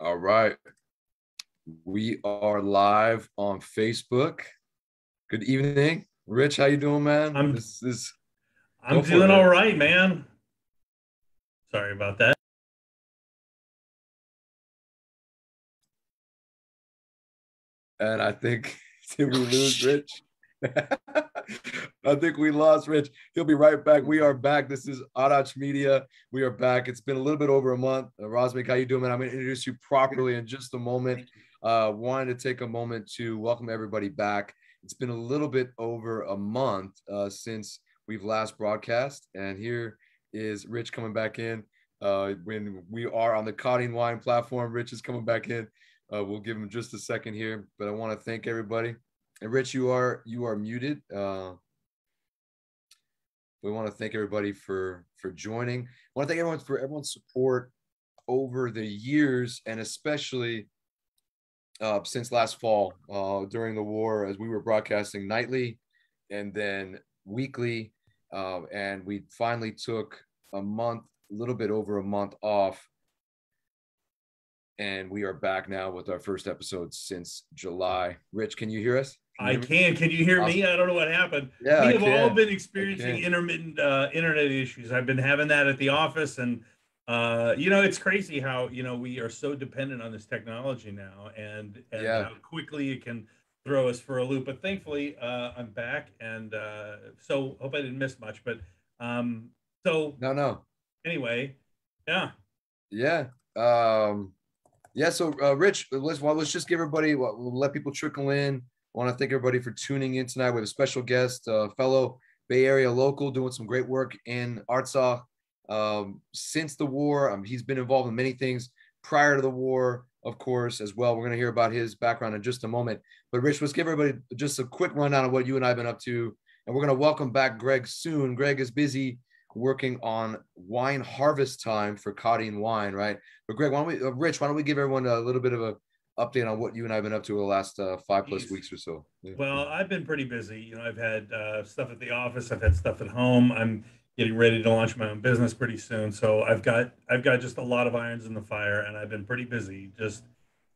All right. We are live on Facebook. Good evening. Rich, how you doing, man? I'm this is I'm doing all right, man. Sorry about that. And I think did we lose Rich? I think we lost Rich. He'll be right back. We are back. This is Arach Media. We are back. It's been a little bit over a month. Uh, Razmig, how you doing, man? I'm going to introduce you properly in just a moment. Uh, wanted to take a moment to welcome everybody back. It's been a little bit over a month uh, since we've last broadcast, and here is Rich coming back in. Uh, when we are on the Cotting Wine platform, Rich is coming back in. Uh, we'll give him just a second here, but I want to thank everybody and Rich, you are you are muted. Uh, we want to thank everybody for for joining. I want to thank everyone for everyone's support over the years, and especially uh, since last fall uh, during the war, as we were broadcasting nightly and then weekly, uh, and we finally took a month, a little bit over a month off and we are back now with our first episode since July. Rich, can you hear us? I can. Can you hear me? I don't know what happened. Yeah, we have all been experiencing intermittent uh, internet issues. I've been having that at the office, and uh, you know, it's crazy how you know we are so dependent on this technology now, and, and yeah. how quickly it can throw us for a loop. But thankfully, uh, I'm back, and uh, so hope I didn't miss much. But um, so no, no. Anyway, yeah, yeah. Um, yeah, so uh, Rich, let's well, let's just give everybody. We'll let people trickle in. Want to thank everybody for tuning in tonight. We have a special guest, uh, fellow Bay Area local, doing some great work in Artsakh um, since the war. Um, he's been involved in many things prior to the war, of course, as well. We're going to hear about his background in just a moment. But Rich, let's give everybody just a quick rundown of what you and I have been up to, and we're going to welcome back Greg soon. Greg is busy working on wine harvest time for Cotting Wine, right? But Greg, why don't we, uh, Rich, why don't we give everyone a little bit of a update on what you and I have been up to the last uh, five plus weeks or so? Yeah. Well, I've been pretty busy. You know, I've had uh, stuff at the office, I've had stuff at home. I'm getting ready to launch my own business pretty soon, so I've got I've got just a lot of irons in the fire, and I've been pretty busy. Just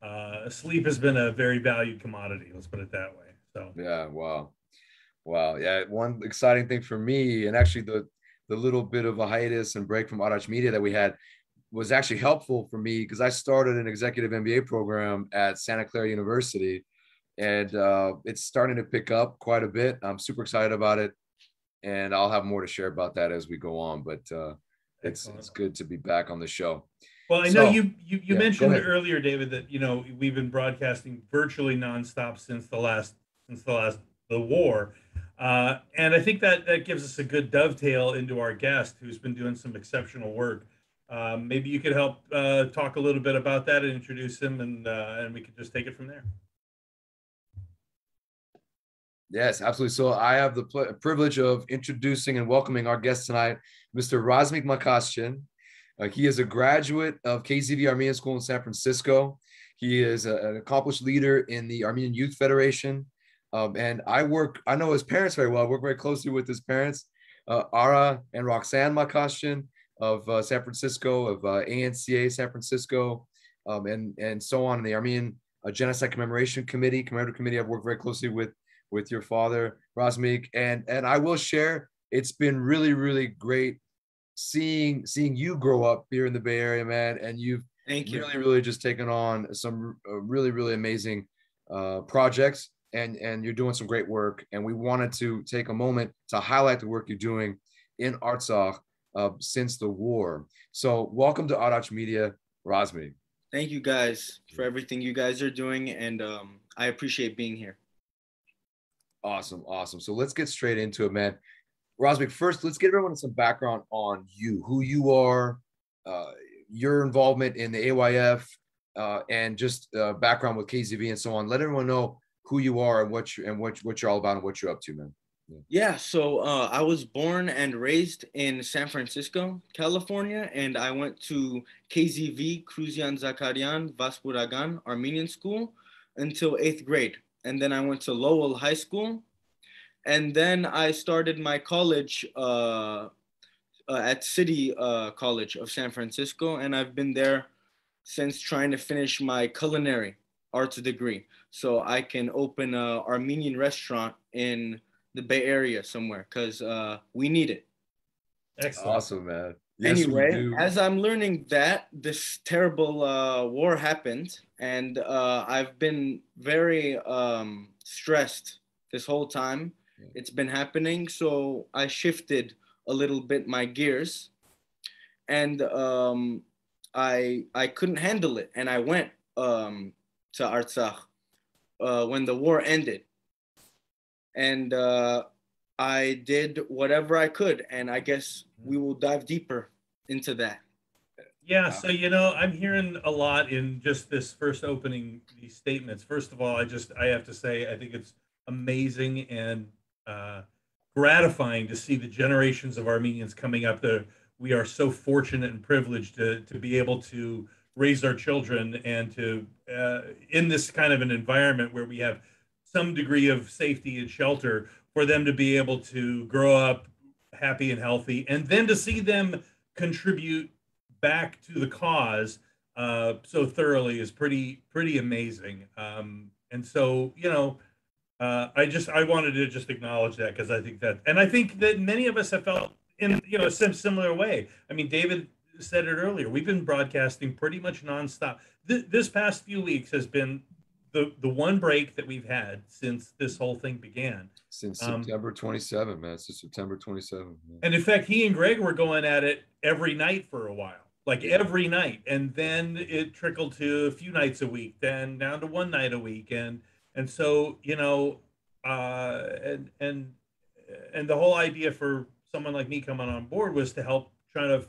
uh, sleep has been a very valued commodity. Let's put it that way. So yeah, wow, wow, yeah. One exciting thing for me, and actually the the little bit of a hiatus and break from Arach Media that we had was actually helpful for me because I started an executive MBA program at Santa Clara University, and uh, it's starting to pick up quite a bit. I'm super excited about it, and I'll have more to share about that as we go on. But uh, it's it's good to be back on the show. Well, I know you you, you yeah, mentioned earlier, David, that you know we've been broadcasting virtually nonstop since the last since the last the war. Uh, and I think that that gives us a good dovetail into our guest, who's been doing some exceptional work. Um, maybe you could help uh, talk a little bit about that and introduce him, and uh, and we could just take it from there. Yes, absolutely. So I have the pl- privilege of introducing and welcoming our guest tonight, Mr. Razmig Makasdjian. Uh, he is a graduate of KZV Armenian School in San Francisco. He is a, an accomplished leader in the Armenian Youth Federation, um, and I work, I know his parents very well. I work very closely with his parents, uh, Ara and Roxanne Makashyan of uh, San Francisco, of uh, ANCA San Francisco, um, and, and so on. In the Armenian uh, Genocide Commemoration Committee, Commemorative Committee, I've worked very closely with with your father, Razmig. And, and I will share, it's been really, really great seeing seeing you grow up here in the Bay Area, man. And you've Thank you. really, really just taken on some uh, really, really amazing uh, projects and and you're doing some great work. And we wanted to take a moment to highlight the work you're doing in Artsakh uh, since the war. So welcome to Arach Media, Razmig. Thank you guys for everything you guys are doing, and um, I appreciate being here. Awesome, awesome. So let's get straight into it, man. Razmig, first, let's get everyone some background on you, who you are, uh, your involvement in the AYF, uh, and just uh, background with KZV and so on. Let everyone know who you are and what you and what what you're all about and what you're up to, man. Yeah. so uh, I was born and raised in San Francisco, California, and I went to KZV Krouzian Zekarian Vasbouragan Armenian School until eighth grade, and then I went to Lowell High School, and then I started my college. Uh, uh, at City uh, College of San Francisco, and I've been there since trying to finish my culinary arts degree so I can open an Armenian restaurant in the Bay Area somewhere because uh, we need it. Excellent. Awesome, man. Yes, anyway, as I'm learning that this terrible uh, war happened, and uh, I've been very um, stressed this whole time. Yeah. It's been happening, so I shifted a little bit my gears, and um, I I couldn't handle it, and I went um, to Artsakh uh, when the war ended, and uh, I did whatever I could, and I guess we will dive deeper into that. Yeah, so you know, I'm hearing a lot in just this first opening these statements. First of all, I just I have to say I think it's amazing and uh, gratifying to see the generations of Armenians coming up. There, we are so fortunate and privileged to to be able to raise our children and to uh, in this kind of an environment where we have some degree of safety and shelter for them to be able to grow up happy and healthy and then to see them contribute back to the cause uh, so thoroughly is pretty pretty amazing um, and so you know uh, i just i wanted to just acknowledge that because i think that and i think that many of us have felt in you know a similar way i mean david said it earlier. We've been broadcasting pretty much nonstop. Th- this past few weeks has been the the one break that we've had since this whole thing began. Since um, September 27, man. Since September 27. And in fact, he and Greg were going at it every night for a while, like yeah. every night, and then it trickled to a few nights a week, then down to one night a week, and and so you know, uh, and and and the whole idea for someone like me coming on board was to help try to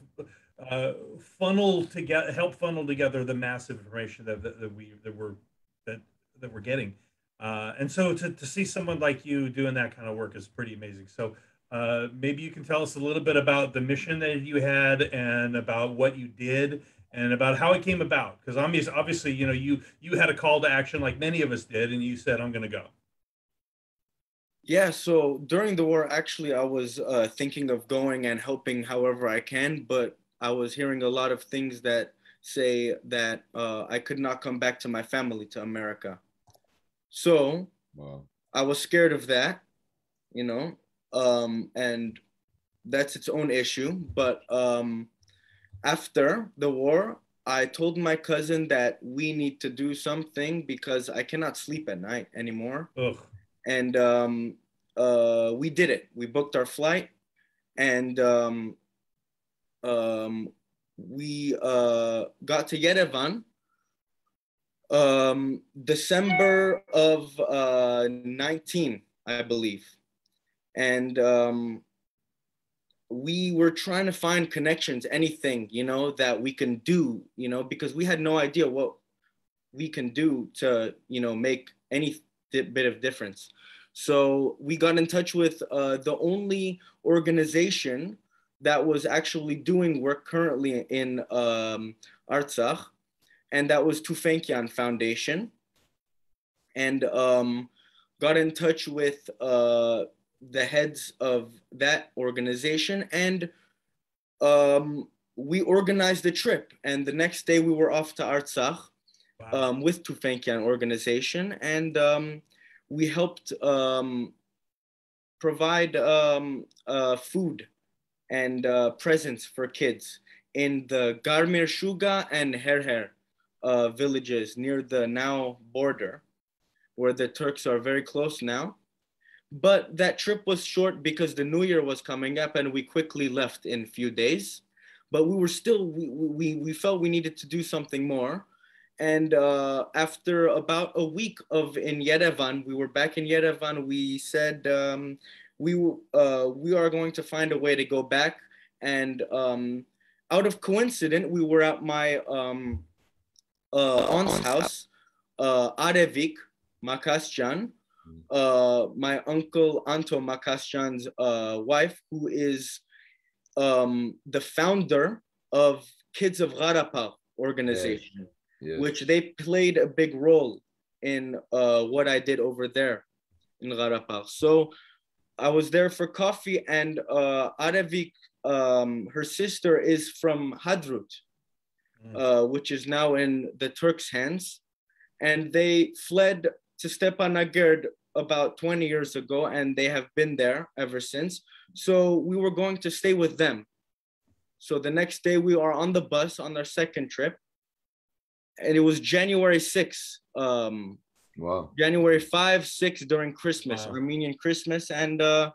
uh, funnel together, help funnel together the massive information that, that, that we that we're that we're getting. Uh, and so to, to see someone like you doing that kind of work is pretty amazing. So uh, maybe you can tell us a little bit about the mission that you had and about what you did and about how it came about. Because obviously, obviously, you know, you you had a call to action like many of us did, and you said, "I'm going to go." Yeah, so during the war, actually, I was uh, thinking of going and helping however I can, but I was hearing a lot of things that say that uh, I could not come back to my family to America. So wow. I was scared of that, you know, um, and that's its own issue. But um, after the war, I told my cousin that we need to do something because I cannot sleep at night anymore. Ugh. And um, uh, we did it. We booked our flight, and um, um, we uh, got to Yerevan um, December of uh, 19, I believe. And um, we were trying to find connections, anything, you know, that we can do, you know, because we had no idea what we can do to, you know, make any bit of difference. So we got in touch with uh, the only organization that was actually doing work currently in um, Artsakh, and that was Tufenkian Foundation. And um, got in touch with uh, the heads of that organization, and um, we organized the trip. And the next day, we were off to Artsakh wow. Um, with Tufenkian organization, and um, we helped um, provide uh, food and uh, presents for kids in the Garmir Shuga and Herher uh, villages near the now border, where the Turks are very close now. But that trip was short because the new year was coming up and we quickly left in a few days. But we were still, we, we, we felt we needed to do something more. And uh, after about a week of in Yerevan, we were back in Yerevan, we said, um, we uh, we are going to find a way to go back. And um, out of coincidence, we were at my um, uh, aunt's house, uh, Arevik Makasdjian, uh, my uncle Anto Makasdjian's uh, wife, who is um, the founder of Kids of Gharapagh organization, yes. Yes. which they played a big role in uh, what I did over there in Gharapagh. So I was there for coffee, and uh, Arevik, um, her sister, is from Hadrut. Uh, which is now in the Turks' hands. And they fled to Stepanakert about 20 years ago, and they have been there ever since. So we were going to stay with them. So the next day we are on the bus on our second trip, and it was January 6th. Um, wow. January 5, 6 during Christmas, wow. Armenian Christmas, and uh,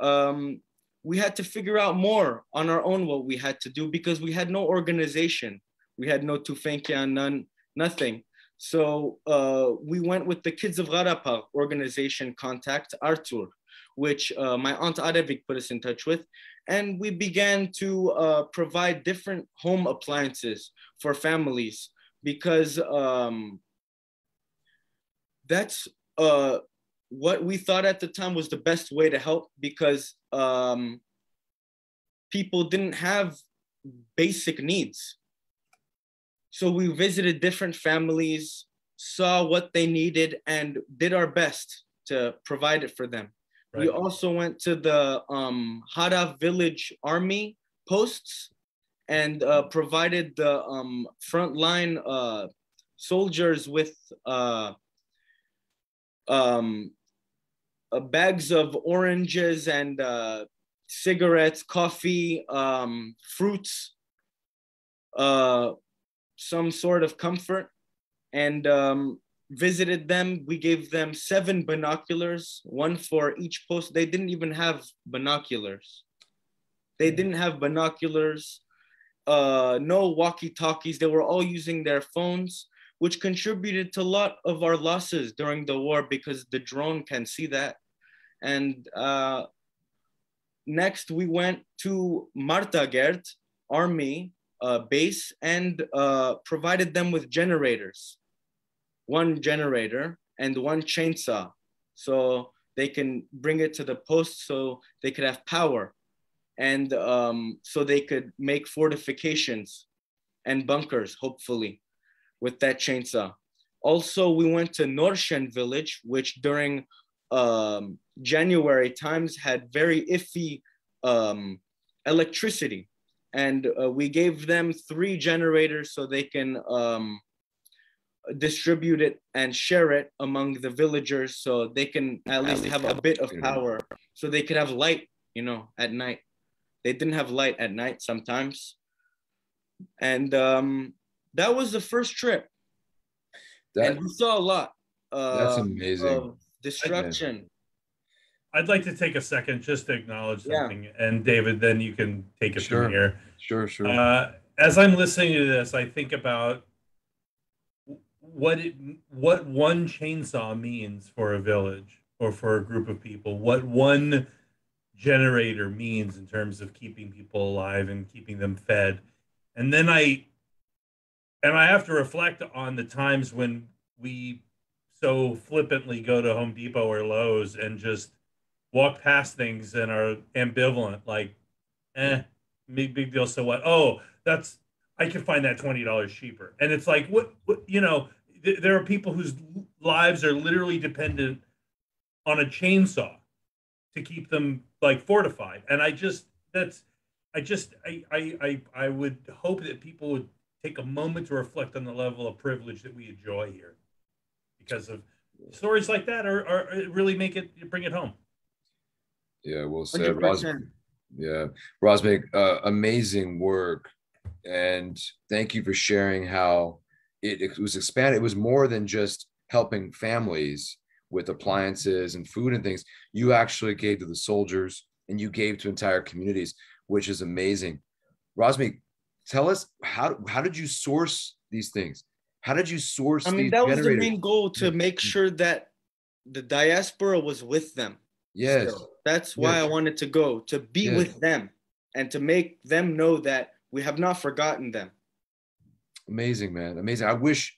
um, we had to figure out more on our own what we had to do because we had no organization. We had no Tufenkia, none, nothing. So uh, we went with the Kids of Gharapagh organization contact, Artur, which uh, my aunt Arevik put us in touch with. And we began to uh, provide different home appliances for families because um, that's uh, what we thought at the time was the best way to help because um, people didn't have basic needs. So we visited different families, saw what they needed, and did our best to provide it for them. Right. We also went to the um, Hara village army posts and uh, provided the um, frontline uh, soldiers with uh, um, uh, bags of oranges and uh, cigarettes, coffee, um, fruits, uh, some sort of comfort and um, visited them. We gave them seven binoculars, one for each post. They didn't even have binoculars. They didn't have binoculars, uh, no walkie talkies. They were all using their phones, which contributed to a lot of our losses during the war because the drone can see that. And uh, next, we went to Martagert Army uh, base and uh, provided them with generators, one generator and one chainsaw. So they can bring it to the post so they could have power and um, so they could make fortifications and bunkers, hopefully, with that chainsaw. Also, we went to Norshen village, which during um, January times had very iffy um, electricity and uh, we gave them three generators so they can um, distribute it and share it among the villagers so they can at least have a bit of power so they could have light you know at night. They didn't have light at night sometimes. And um, that was the first trip. That, and we saw a lot uh, that's amazing. destruction I'd like to take a second just to acknowledge something, yeah. and David, then you can take it sure. from here. Sure, sure. Uh, as I'm listening to this, I think about what it, what one chainsaw means for a village or for a group of people. What one generator means in terms of keeping people alive and keeping them fed, and then I and I have to reflect on the times when we so flippantly go to Home Depot or Lowe's and just walk past things and are ambivalent, like, eh, big big deal. So what? Oh, that's I can find that twenty dollars cheaper. And it's like, what, what you know, th- there are people whose lives are literally dependent on a chainsaw to keep them like fortified. And I just that's I just I I I, I would hope that people would take a moment to reflect on the level of privilege that we enjoy here because of stories like that are, are really make it bring it home. Yeah, well said. Ros- yeah, Razmig, uh, amazing work. And thank you for sharing how it, it was expanded. It was more than just helping families with appliances and food and things. You actually gave to the soldiers and you gave to entire communities, which is amazing. Razmig, tell us how how did you source these things? How did you source? I mean, that was generators? the main goal to make sure that the diaspora was with them. Yes. Still. That's why yes. I wanted to go to be yes. with them and to make them know that we have not forgotten them. Amazing, man. Amazing. I wish,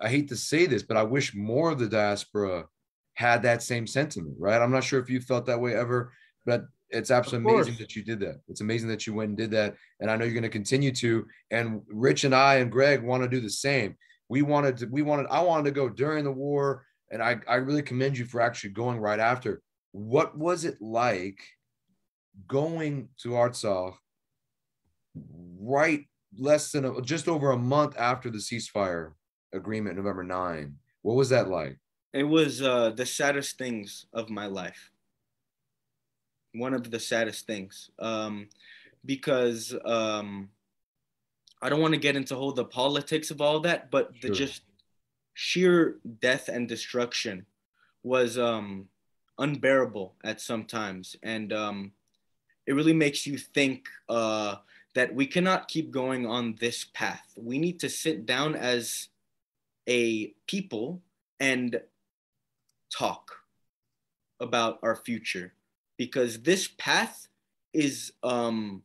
I hate to say this, but I wish more of the diaspora had that same sentiment, right? I'm not sure if you felt that way ever, but it's absolutely amazing that you did that. It's amazing that you went and did that. And I know you're going to continue to. And Rich and I and Greg want to do the same. We wanted to, we wanted, I wanted to go during the war. And I, I really commend you for actually going right after what was it like going to Artsakh right less than a, just over a month after the ceasefire agreement, November 9. What was that like? It was uh, the saddest things of my life. One of the saddest things, um, because um, I don't want to get into all the politics of all that, but sure. the just sheer death and destruction was um, unbearable at some times, and um, it really makes you think uh, that we cannot keep going on this path. We need to sit down as a people and talk about our future. Because this path is um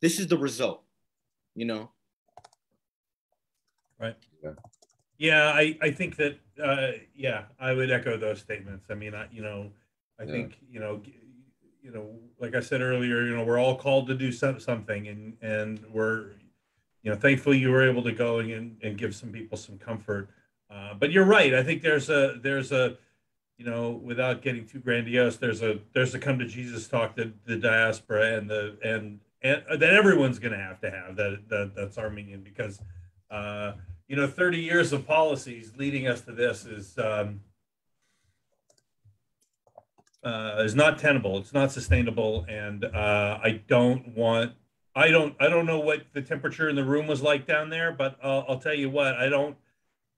this is the result you know? Right. Yeah. Yeah i i think that uh yeah i would echo those statements. I mean i you know i yeah. think you know you know like i said earlier you know we're all called to do some, something and and we're you know thankfully you were able to go and, and give some people some comfort uh, but you're right i think there's a there's a you know, without getting too grandiose, there's a there's a come to Jesus talk that the diaspora and the and and that everyone's going to have to have that, that that's Armenian because uh, you know 30 years of policies leading us to this is um, uh, is not tenable. It's not sustainable, and uh, I don't want. I don't. I don't know what the temperature in the room was like down there, but I'll, I'll tell you what. I don't.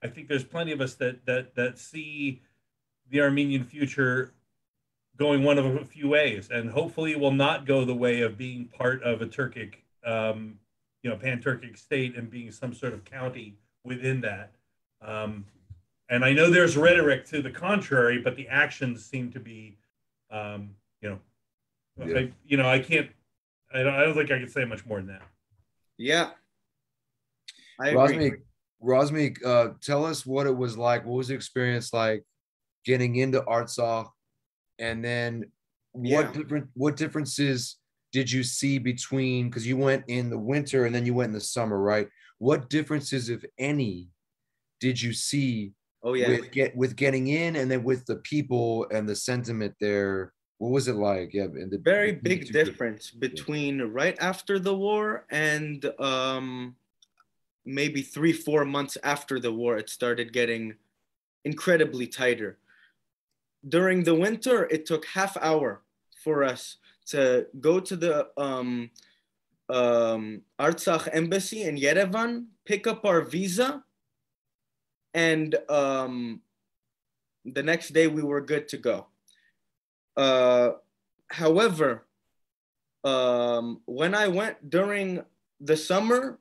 I think there's plenty of us that that that see the Armenian future going one of a few ways, and hopefully will not go the way of being part of a Turkic, um, you know, pan-Turkic state and being some sort of county within that. Um, and I know there's rhetoric to the contrary, but the actions seem to be, um, you know, yeah. I, you know, I can't, I don't, I don't think I can say much more than that. Yeah. I agree. Razmig, uh, tell us what it was like. What was the experience like getting into Artsakh, and then yeah. what different what differences did you see between because you went in the winter and then you went in the summer, right? What differences, if any, did you see? Oh yeah, with get with getting in and then with the people and the sentiment there. What was it like? Yeah, and the very big difference between right after the war and um maybe three four months after the war. It started getting incredibly tighter during the winter, it took half hour for us to go to the um, um, Artsakh embassy in Yerevan, pick up our visa, and um, the next day we were good to go. Uh, however, um, when I went during the summer,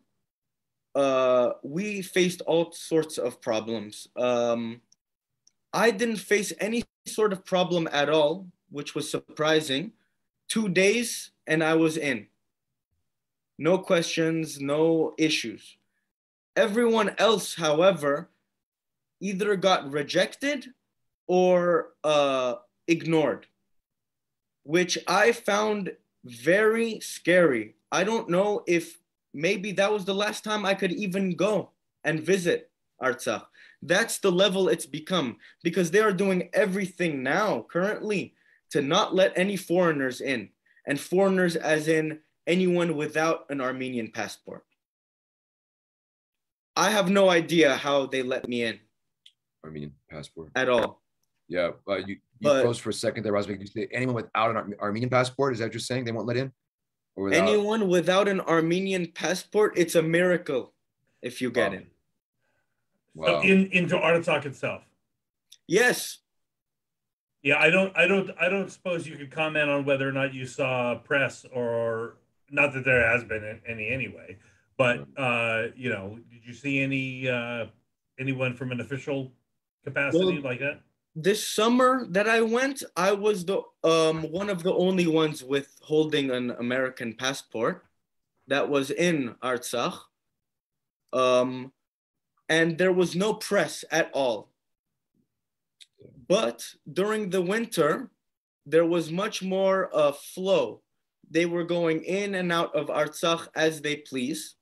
uh, we faced all sorts of problems. Um, I didn't face any sort of problem at all, which was surprising. Two days and I was in. No questions, no issues. Everyone else, however, either got rejected or uh, ignored, which I found very scary. I don't know if maybe that was the last time I could even go and visit Artsakh. That's the level it's become because they are doing everything now, currently, to not let any foreigners in. And foreigners, as in anyone without an Armenian passport. I have no idea how they let me in. Armenian passport. At all. Yeah. Uh, you you but, froze for a second there, Razmig. You say anyone without an Ar- Armenian passport? Is that what you're saying? They won't let in? Without... Anyone without an Armenian passport, it's a miracle if you get in. Wow. So in into Artsakh itself. Yes. Yeah, I don't, I don't, I don't suppose you could comment on whether or not you saw press or not that there has been any anyway, but uh, you know, did you see any uh, anyone from an official capacity well, like that? This summer that I went, I was the um, one of the only ones with holding an American passport that was in Artsakh. Um, and there was no press at all. But during the winter, there was much more uh, flow. They were going in and out of Artsakh as they please.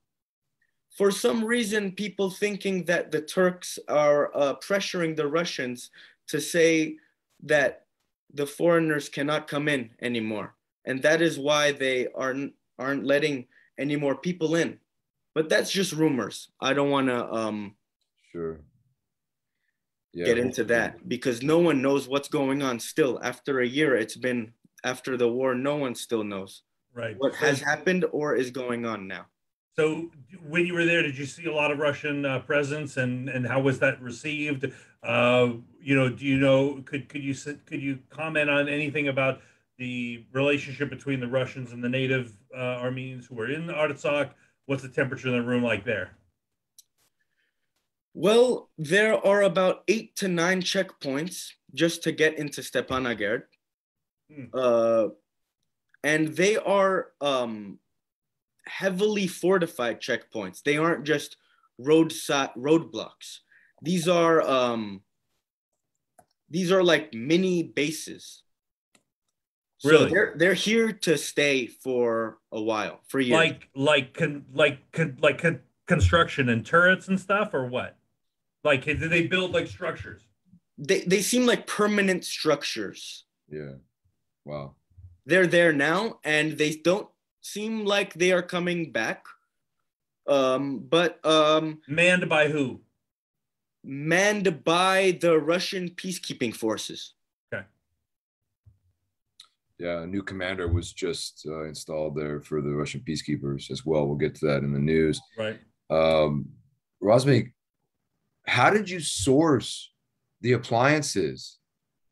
For some reason, people thinking that the Turks are uh, pressuring the Russians to say that the foreigners cannot come in anymore. And that is why they aren't, aren't letting any more people in. but that's just rumors. I don't want to um, sure yeah, get into that because no one knows what's going on still. After a year, it's been after the war, no one still knows right what has happened or is going on now. So when you were there, did you see a lot of Russian uh, presence, and and how was that received? Uh, you know, do you know? Could could you could you comment on anything about the relationship between the Russians and the native uh, Armenians who were in Artsakh? What's the temperature in the room like there? Well, there are about eight to nine checkpoints just to get into Stepanakert. Hmm. Uh, and they are um, heavily fortified checkpoints. They aren't just road roadblocks. These are um, these are like mini bases. So really? they're they're here to stay for a while, for years. Like like con, like con, like con, construction and turrets and stuff, or what? Like, did they build like structures? They they seem like permanent structures. Yeah. Wow. They're there now, and they don't seem like they are coming back. Um, but um, manned by who? Manned by the Russian peacekeeping forces. Okay. Yeah, a new commander was just uh, installed there for the Russian peacekeepers as well. We'll get to that in the news. Right. Um, Razmig, how did you source the appliances,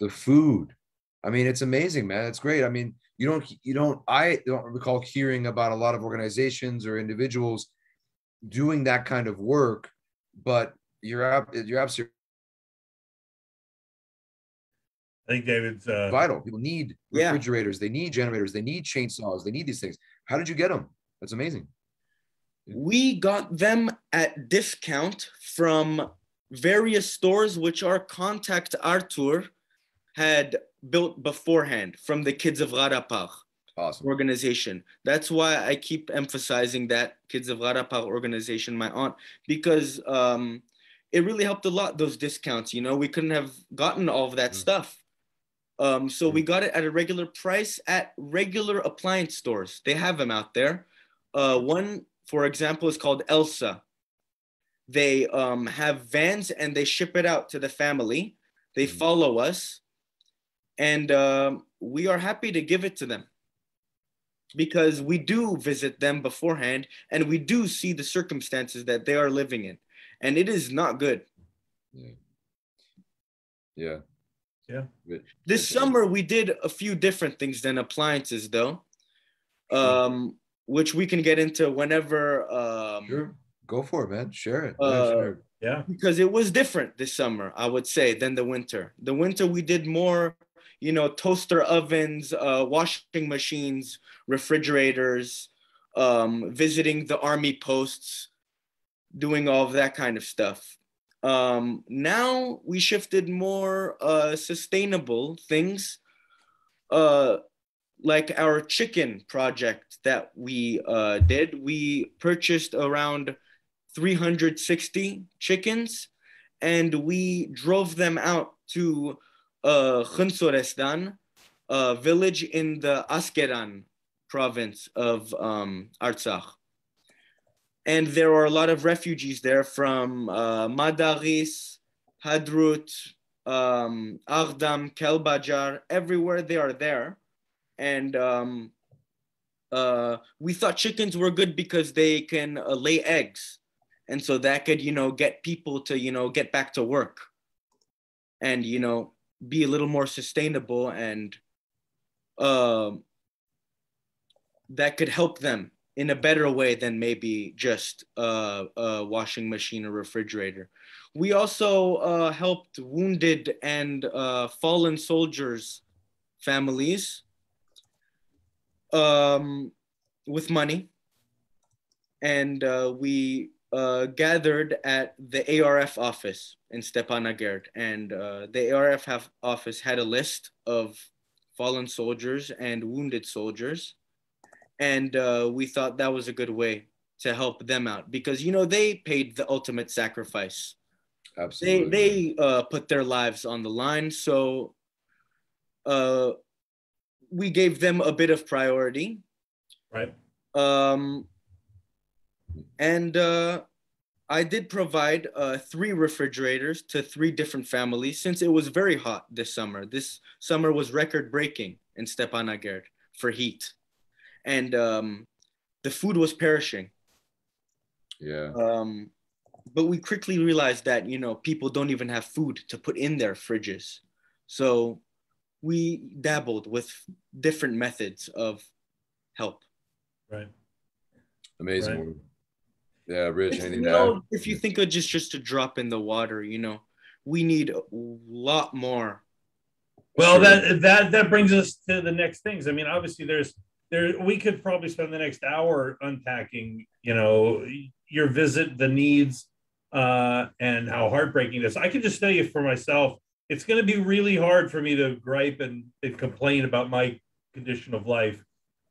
the food? I mean, it's amazing, man. It's great. I mean, you don't you don't i don't recall hearing about a lot of organizations or individuals doing that kind of work but you're you're absolutely I think David's uh... vital. People need refrigerators, yeah. they need generators, they need chainsaws, they need these things. How did you get them? That's amazing. We got them at discount from various stores, which our contact Artur had built beforehand from the Kids of Gharabagh awesome. organization. That's why I keep emphasizing that Kids of Gharabagh organization, my aunt, because um, it really helped a lot, those discounts. You know, we couldn't have gotten all of that mm. stuff. Um, so mm. we got it at a regular price at regular appliance stores. They have them out there. Uh, one, for example, is called Elsa. They um, have vans and they ship it out to the family. They mm. follow us and uh, we are happy to give it to them because we do visit them beforehand and we do see the circumstances that they are living in. And it is not good. Yeah. Yeah. Yeah. This summer we did a few different things than appliances though um which we can get into whenever um sure. Go for it man. Share it. Uh, sure. yeah. because it was different this summer i would say than the winter. The winter we did more you know, toaster ovens, uh, washing machines, refrigerators, um, visiting the army posts, doing all of that kind of stuff. Um, now we shifted more uh, sustainable things, uh, like our chicken project that we uh, did. We purchased around 360 chickens and we drove them out to uh, a village in the Askeran province of um, Artsakh. And there are a lot of refugees there from uh, Madaris, Hadrut, um, Aghdam, Kelbajar, everywhere they are there. And um, uh, we thought chickens were good because they can uh, lay eggs. And so that could, you know, get people to, you know, get back to work. And, you know, be a little more sustainable and uh, that could help them in a better way than maybe just uh, a washing machine or refrigerator. We also uh, helped wounded and uh, fallen soldiers' families um, with money. And uh, we uh, gathered at the ARF office in Stepanakert, and uh, the ARF have, office had a list of fallen soldiers and wounded soldiers, and uh, we thought that was a good way to help them out because you know they paid the ultimate sacrifice. Absolutely, they they uh, put their lives on the line, so uh, we gave them a bit of priority. Right. Um, And uh, I did provide uh, three refrigerators to three different families since it was very hot this summer. This summer was record breaking in Stepanakert for heat. And um, the food was perishing. Yeah. Um, but we quickly realized that, you know, people don't even have food to put in their fridges. So we dabbled with different methods of help. Right. Amazing. Right. Yeah, Rich. If, you know, if you think of just just a drop in the water, you know, we need a lot more. Well, sure. that that that brings us to the next things. I mean, obviously, there's there we could probably spend the next hour unpacking, you know, your visit, the needs, uh, and how heartbreaking this. I can just tell you for myself, it's going to be really hard for me to gripe and, and complain about my condition of life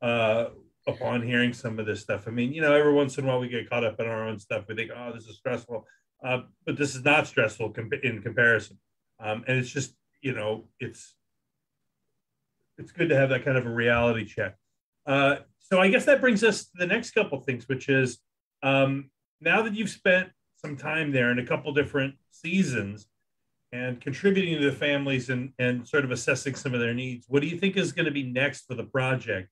uh, upon hearing some of this stuff. I mean, you know, every once in a while we get caught up in our own stuff. We think, oh, this is stressful, uh, but this is not stressful in comparison. Um, and it's just, you know, it's it's good to have that kind of a reality check. Uh, so I guess that brings us to the next couple things, which is um, now that you've spent some time there in a couple different seasons, and contributing to the families and, and sort of assessing some of their needs. What do you think is going to be next for the project?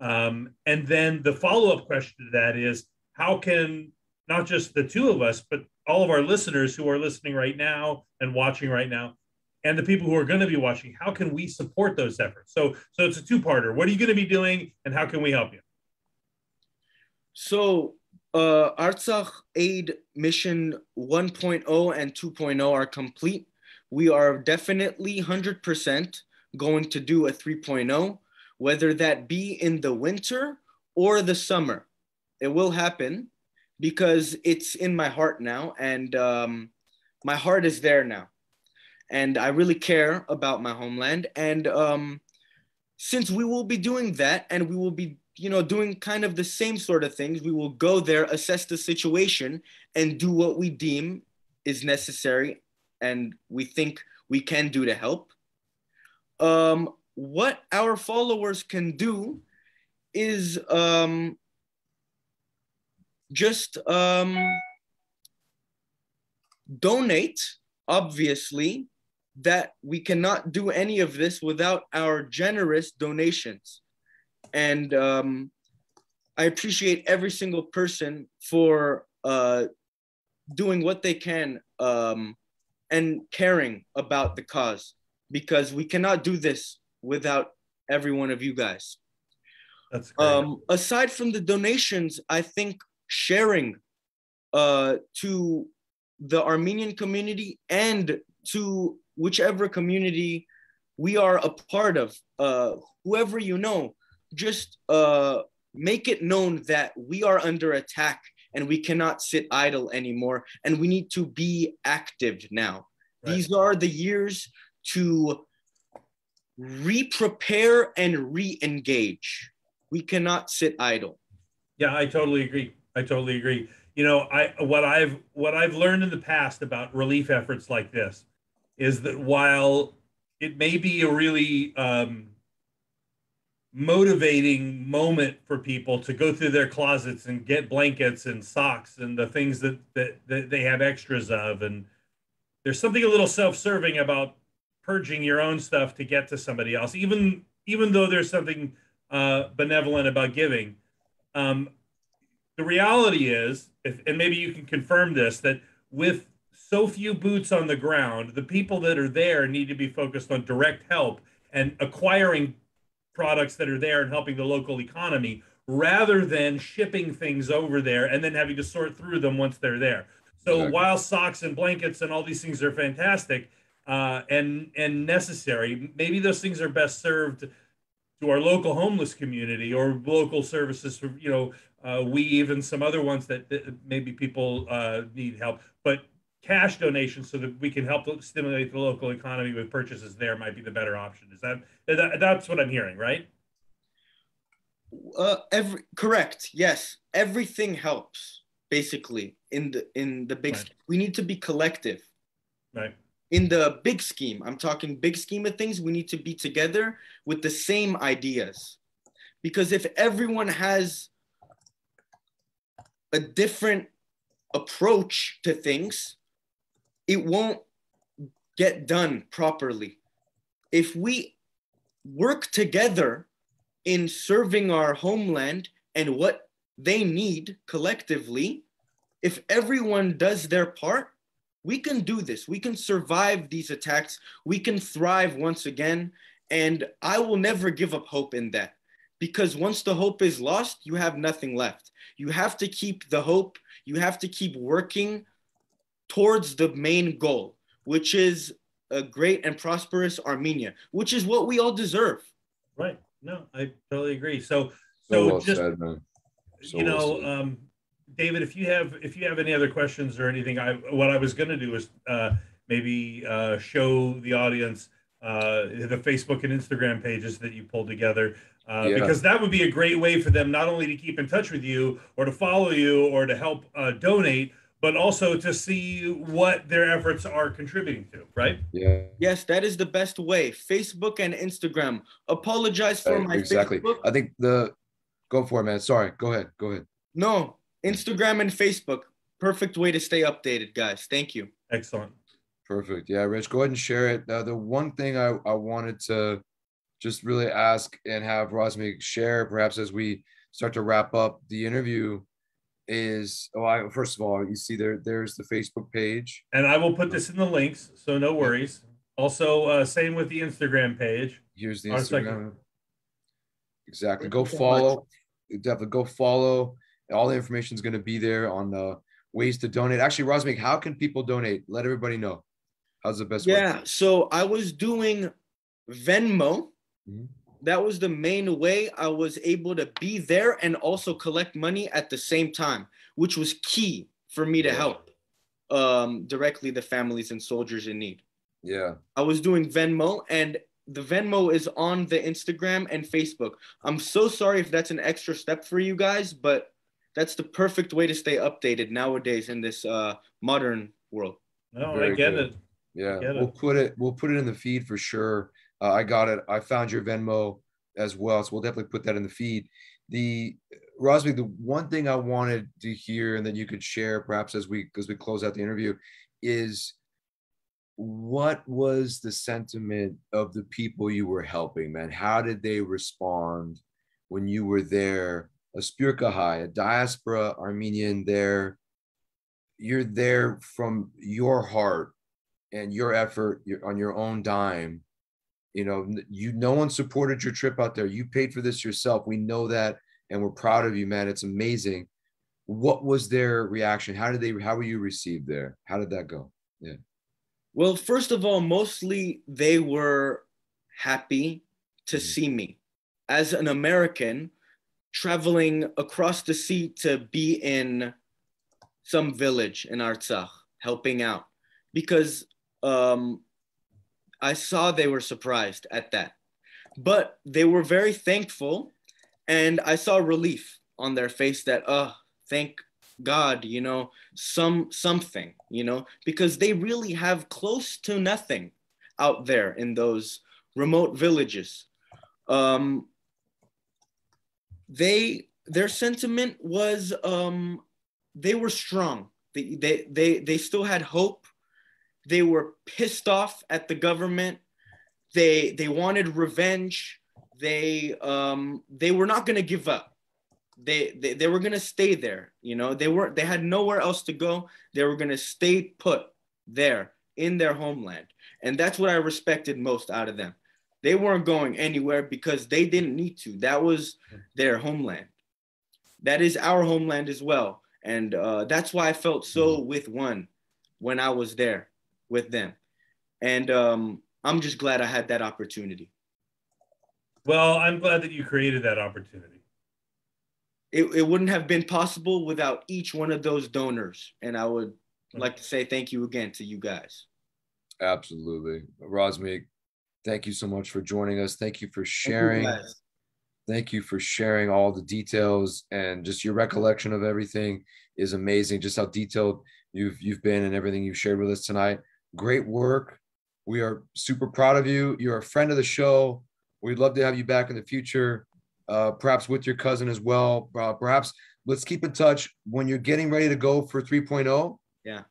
Um, and then the follow up question to that is how can not just the two of us, but all of our listeners who are listening right now and watching right now, and the people who are going to be watching, how can we support those efforts? So, so it's a two parter. What are you going to be doing, and how can we help you? So, uh, Artsakh Aid Mission 1.0 and 2.0 are complete we are definitely 100% going to do a 3.0, whether that be in the winter or the summer. It will happen because it's in my heart now, and um, my heart is there now. And I really care about my homeland. And um, since we will be doing that and we will be you know doing kind of the same sort of things we will go there assess the situation and do what we deem is necessary and we think we can do to help. Um, what our followers can do is um, just um, donate, obviously, that we cannot do any of this without our generous donations. And um, I appreciate every single person for uh, doing what they can um, and caring about the cause because we cannot do this without every one of you guys. That's great. Um, aside from the donations, I think sharing uh, to the Armenian community and to whichever community we are a part of, uh, whoever you know, just uh, make it known that we are under attack and we cannot sit idle anymore and we need to be active now right. these are the years to re-prepare and re-engage. We cannot sit idle. Yeah i totally agree. I totally agree. You know i what i've what i've learned in the past about relief efforts like this is that while it may be a really um, motivating moment for people to go through their closets and get blankets and socks and the things that, that, that they have extras of. And there's something a little self-serving about purging your own stuff to get to somebody else, even even though there's something uh, benevolent about giving. Um, the reality is, if, and maybe you can confirm this, that with so few boots on the ground, the people that are there need to be focused on direct help and acquiring products that are there and helping the local economy rather than shipping things over there and then having to sort through them once they're there. So exactly. while socks and blankets and all these things are fantastic uh, and and necessary, maybe those things are best served to our local homeless community or local services for you know uh, Weave and some other ones that, that maybe people uh, need help. But cash donations so that we can help stimulate the local economy with purchases there might be the better option. Is that, that that's what I'm hearing, right? Uh, every correct. Yes, everything helps basically in the in the big. Right. We need to be collective. Right. In the big scheme, I'm talking big scheme of things. We need to be together with the same ideas, because if everyone has a different approach to things, it won't get done properly. If we work together in serving our homeland and what they need collectively, if everyone does their part, we can do this. We can survive these attacks. We can thrive once again. And I will never give up hope in that because once the hope is lost, you have nothing left. You have to keep the hope, you have to keep working towards the main goal, which is a great and prosperous Armenia, which is what we all deserve. Right. No, I totally agree. So, so, so well just, said, so you know, well um, David, if you have if you have any other questions or anything, I what I was going to do is uh, maybe uh, show the audience uh, the Facebook and Instagram pages that you pulled together. Uh, yeah. Because that would be a great way for them not only to keep in touch with you or to follow you or to help uh, donate, but also to see what their efforts are contributing to, right? Yeah. Yes, that is the best way. Facebook and Instagram. Apologize for my exactly. Facebook. I think the go for it, man. Sorry. Go ahead. Go ahead. No, Instagram and Facebook. Perfect way to stay updated, guys. Thank you. Excellent. Perfect. Yeah, Rich, go ahead and share it. Uh, the one thing I, I wanted to just really ask and have Razmig share, perhaps as we start to wrap up the interview, is oh, I, first of all, you see there there's the Facebook page, and I will put this in the links, so no worries. Also, uh, same with the Instagram page. Here's the Instagram. Exactly. Go follow. Definitely go follow. All the information is going to be there on the ways to donate. Actually, Razmig, how can people donate? Let everybody know. How's the best way? yeah, way? so I was doing Venmo. Mm-hmm. That was the main way I was able to be there and also collect money at the same time, which was key for me to yeah. help um, directly the families and soldiers in need. Yeah. I was doing Venmo and the Venmo is on the Instagram and Facebook. I'm so sorry if that's an extra step for you guys, but that's the perfect way to stay updated nowadays in this uh, modern world. No, Very I get good. it. Yeah, we'll put it. We'll put it in the feed for sure. Uh, I got it. I found your Venmo as well, so we'll definitely put that in the feed. The Rosby, the one thing I wanted to hear, and then you could share perhaps as we as we close out the interview, is what was the sentiment of the people you were helping, man? How did they respond when you were there? A Spurkahai, a diaspora Armenian there. You're there from your heart and your effort on your own dime. You know you no one supported your trip out there. You paid for this yourself. We know that and we're proud of you man. It's amazing. What was their reaction? How did they how were you received there? How did that go? Yeah. Well first of all mostly they were happy to mm-hmm. see me. As an american traveling across the sea to be in some village in artsakh helping out because um, I saw they were surprised at that, but they were very thankful, and I saw relief on their face that, oh, thank God, you know, some something, you know, because they really have close to nothing out there in those remote villages. Um, they their sentiment was um, they were strong. They, they they they still had hope they were pissed off at the government. They they wanted revenge. They um they were not gonna give up. They, they they were gonna stay there. You know, they were they had nowhere else to go. They were gonna stay put there in their homeland. And that's what I respected most out of them. They weren't going anywhere because they didn't need to. That was their homeland. That is our homeland as well. And uh, that's why I felt so with one when I was there with them. And um, I'm just glad I had that opportunity. Well, I'm glad that you created that opportunity. It, it wouldn't have been possible without each one of those donors. And I would mm-hmm. like to say thank you again to you guys. Absolutely. Razmig, thank you so much for joining us. Thank you for sharing. Thank you, thank you for sharing all the details and just your recollection of everything is amazing. Just how detailed you've you've been and everything you've shared with us tonight. Great work. We are super proud of you. You're a friend of the show. We'd love to have you back in the future, uh, perhaps with your cousin as well. Uh, perhaps let's keep in touch when you're getting ready to go for 3.0. Yeah.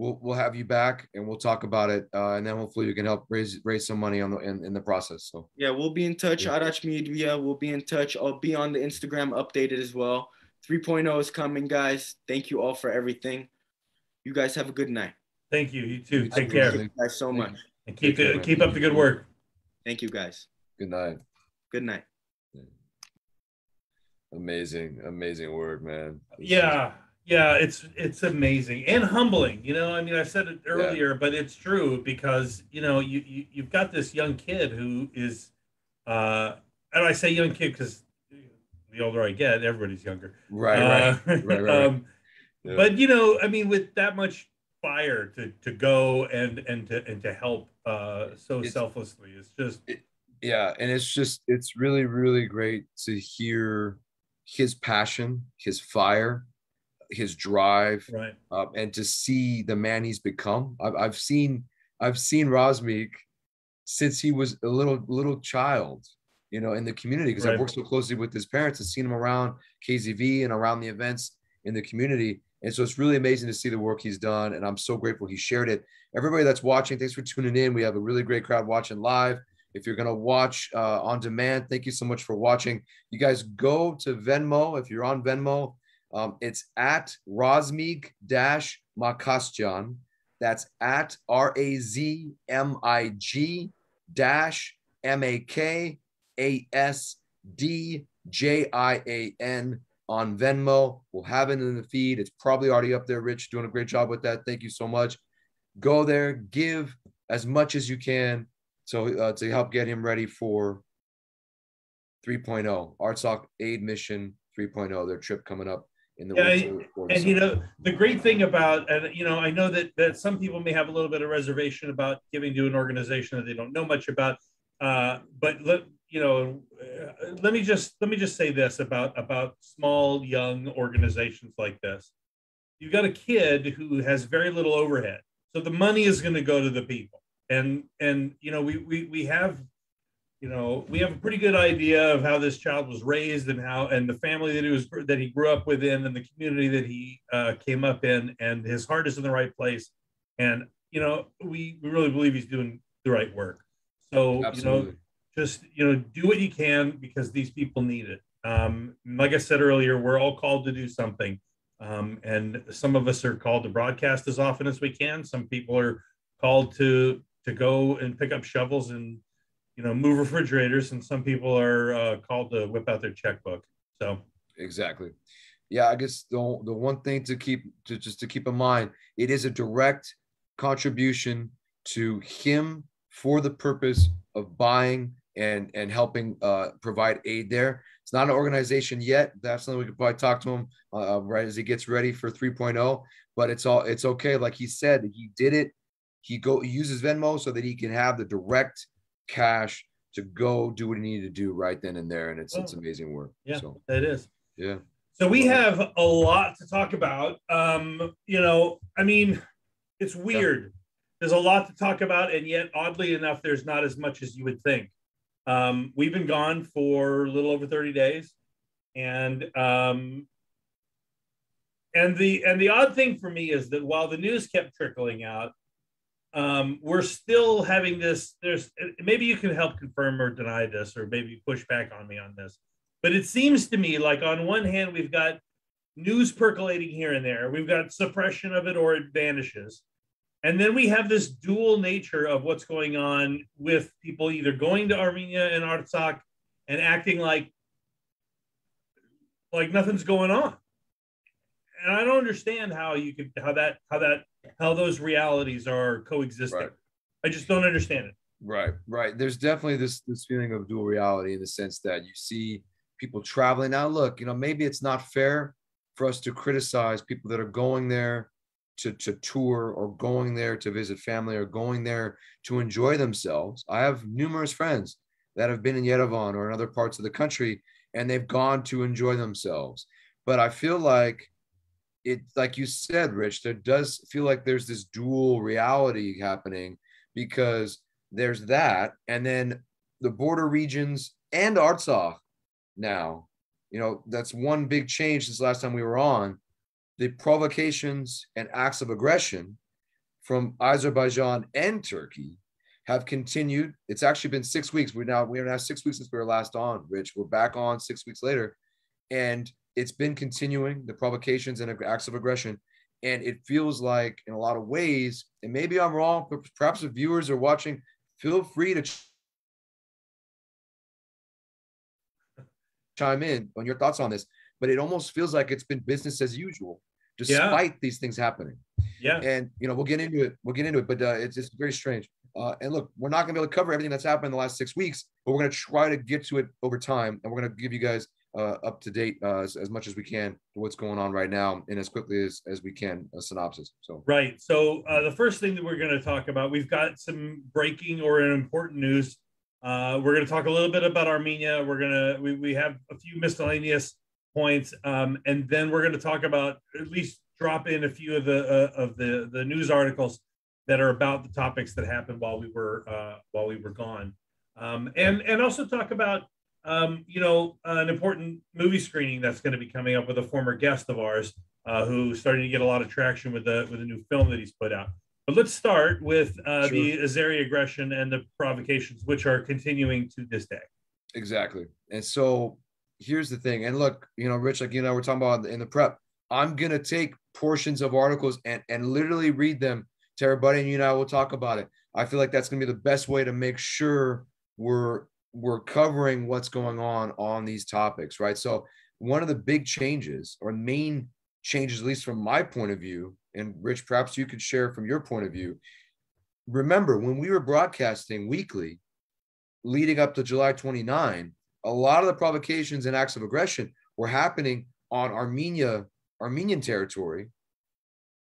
We'll, we'll have you back and we'll talk about it. Uh, and then hopefully you can help raise raise some money on the in, in the process. So yeah, we'll be in touch. Yeah. Arach Media, we'll be in touch. I'll be on the Instagram updated as well. 3.0 is coming, guys. Thank you all for everything. You guys have a good night. Thank you. You too. Take too. care. Thank you guys so Thank much. And keep Take care, keep up the good work. Thank you guys. good night. Good night. Amazing, amazing work, man. This is- Yeah. Yeah, it's it's amazing and humbling. You know, I mean, I said it earlier, but it's true because you know you, you you've got this young kid who is, uh, and I say young kid because the older I get, everybody's younger. Right, Uh, right, right, right. um, Yeah. But you know, I mean, with that much fire to to go and and to and to help uh, so It's- selflessly, it's just yeah and it's just it's really really great to hear his passion his fire his drive right. uh, and to see the man he's become I've, I've seen i've seen Razmig since he was a little little child you know in the community because Right. i've worked so closely with his parents and seen him around kzv and around the events in the community and so it's really amazing to see the work he's done and i'm so grateful he shared it everybody that's watching thanks for tuning in we have a really great crowd watching live if you're going to watch uh, on demand, thank you so much for watching. You guys go to Venmo. If you're on Venmo, um, it's at Razmig dash Makasdjian. That's at R A Z M I G dash M A K A S D J I A N on Venmo. We'll have it in the feed. It's probably already up there. Rich doing a great job with that. Thank you so much. Go there, give as much as you can so uh, to help get him ready for 3.0 Artsakh aid mission 3.0 their trip coming up in the and you know the great thing about and you know i know that that some people may have a little bit of reservation about giving to an organization that they don't know much about uh, but let you know uh, let me just let me just say this about about small young organizations like this. You've got a kid who has very little overhead so the money is going to go to the people. And and you know we we, we have you know we have a pretty good idea of how this child was raised and how and the family that he was that he grew up within and the community that he uh, came up in and his heart is in the right place. And you know we, we really believe he's doing the right work. So you know just you know do what you can because these people need it. Um, like i said earlier we're all called to do something. Um, and some of us are called to broadcast as often as we can. Some people are called to to go and pick up shovels and you know move refrigerators and some people are uh, called to whip out their checkbook so. Exactly. Yeah i guess the, the one thing to keep to just to keep in mind it is a direct contribution to him for the purpose of buying and and helping uh, provide aid there. It's not an organization yet. That's something we could probably talk to him uh, right as he gets ready for 3.0 but it's all it's okay. Like he said he did it. He go he uses venmo so that he can have the direct cash to go do what he needed to do right then and there and it's it's Oh. amazing work yeah so that is yeah So we have a lot to talk about. Um, you know, I mean, it's weird. There's a lot to talk about, and yet, oddly enough, there's not as much as you would think. Um, we've been gone for a little over 30 days, and um, and the and the odd thing for me is that while the news kept trickling out, um, we're still having this. There's maybe you can help confirm or deny this, or maybe push back on me on this. But it seems to me like on one hand we've got news percolating here and there, we've got suppression of it or it vanishes, and then we have this dual nature of what's going on with people either going to Armenia and Artsakh and acting like like nothing's going on. And I don't understand how you could how that how that how those realities are coexisting. Right. I just don't understand it. Right, right. There's definitely this this feeling of dual reality in the sense that you see people traveling. Now, look, you know, maybe it's not fair for us to criticize people that are going there to to tour or going there to visit family or going there to enjoy themselves. I have numerous friends that have been in Yerevan or in other parts of the country and they've gone to enjoy themselves. But I feel like it like you said, Rich, there does feel like there's this dual reality happening because there's that, and then the border regions and Artsakh now you know, that's one big change since last time we were on. The provocations and acts of aggression from Azerbaijan and Turkey have continued. It's actually been six weeks. We're now we're now six weeks since we were last on, Rich. We're back on six weeks later, and it's been continuing the provocations and acts of aggression. And it feels like, in a lot of ways, and maybe I'm wrong, but perhaps the viewers are watching. Feel free to chime in on your thoughts on this. But it almost feels like it's been business as usual, despite yeah. these things happening. Yeah. And you know, we'll get into it. We'll get into it, but uh, it's it's very strange. Uh, and look, we're not going to be able to cover everything that's happened in the last six weeks, but we're going to try to get to it over time, and we're going to give you guys uh, up to date uh, as, as, much as we can what's going on right now, and as quickly as, as we can a synopsis. So right. So uh, the first thing that we're going to talk about, we've got some breaking or an important news. Uh, we're going to talk a little bit about Armenia. We're going to we, we have a few miscellaneous points, um, and then we're going to talk about at least drop in a few of the uh, of the the news articles that are about the topics that happened while we were uh, while we were gone, um, and and also talk about um, you know an important movie screening that's going to be coming up with a former guest of ours uh, who's starting to get a lot of traction with the with a new film that he's put out. But let's start with uh, sure. the Azeri aggression and the provocations, which are continuing to this day. Exactly, and so here's the thing. And look, you know, Rich, like you know, we're talking about in the prep. I'm gonna take portions of articles and and literally read them to everybody, and you and I will talk about it. I feel like that's going to be the best way to make sure we're we're covering what's going on on these topics, right? So one of the big changes or main changes, at least from my point of view, and Rich, perhaps you could share from your point of view. Remember when we were broadcasting weekly, leading up to July 29, a lot of the provocations and acts of aggression were happening on Armenia, Armenian territory,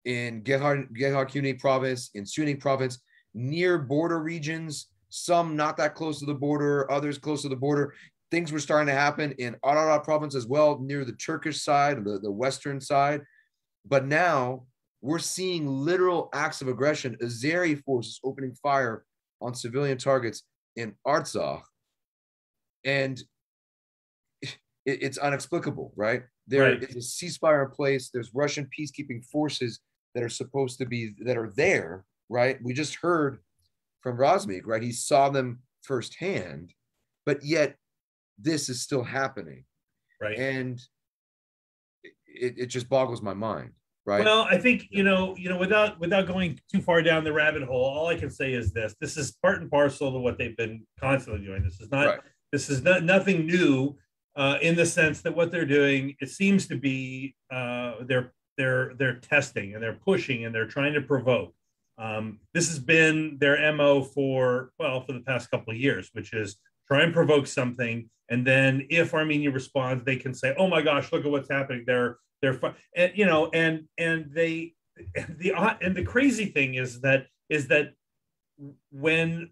in Geyhar, province, in Syunik province, near border regions, some not that close to the border, others close to the border. Things were starting to happen in Ararat province as well, near the Turkish side, the, the western side. But now we're seeing literal acts of aggression. Azeri forces opening fire on civilian targets in Artsakh. And it, it's inexplicable, right? There right. is a ceasefire in place. There's Russian peacekeeping forces that are supposed to be that are there, right? We just heard from Razmig, right? He saw them firsthand, but yet this is still happening, right? And it, it just boggles my mind, right? Well, I think you know, you know, without without going too far down the rabbit hole, all I can say is this: this is part and parcel to what they've been constantly doing. This is not right. this is not nothing new. Uh, in the sense that what they're doing, it seems to be uh, they're they're they're testing and they're pushing and they're trying to provoke. Um, this has been their mo for well for the past couple of years, which is try and provoke something, and then if Armenia responds, they can say, "Oh my gosh, look at what's happening." They're they're and you know and and they the and the crazy thing is that is that when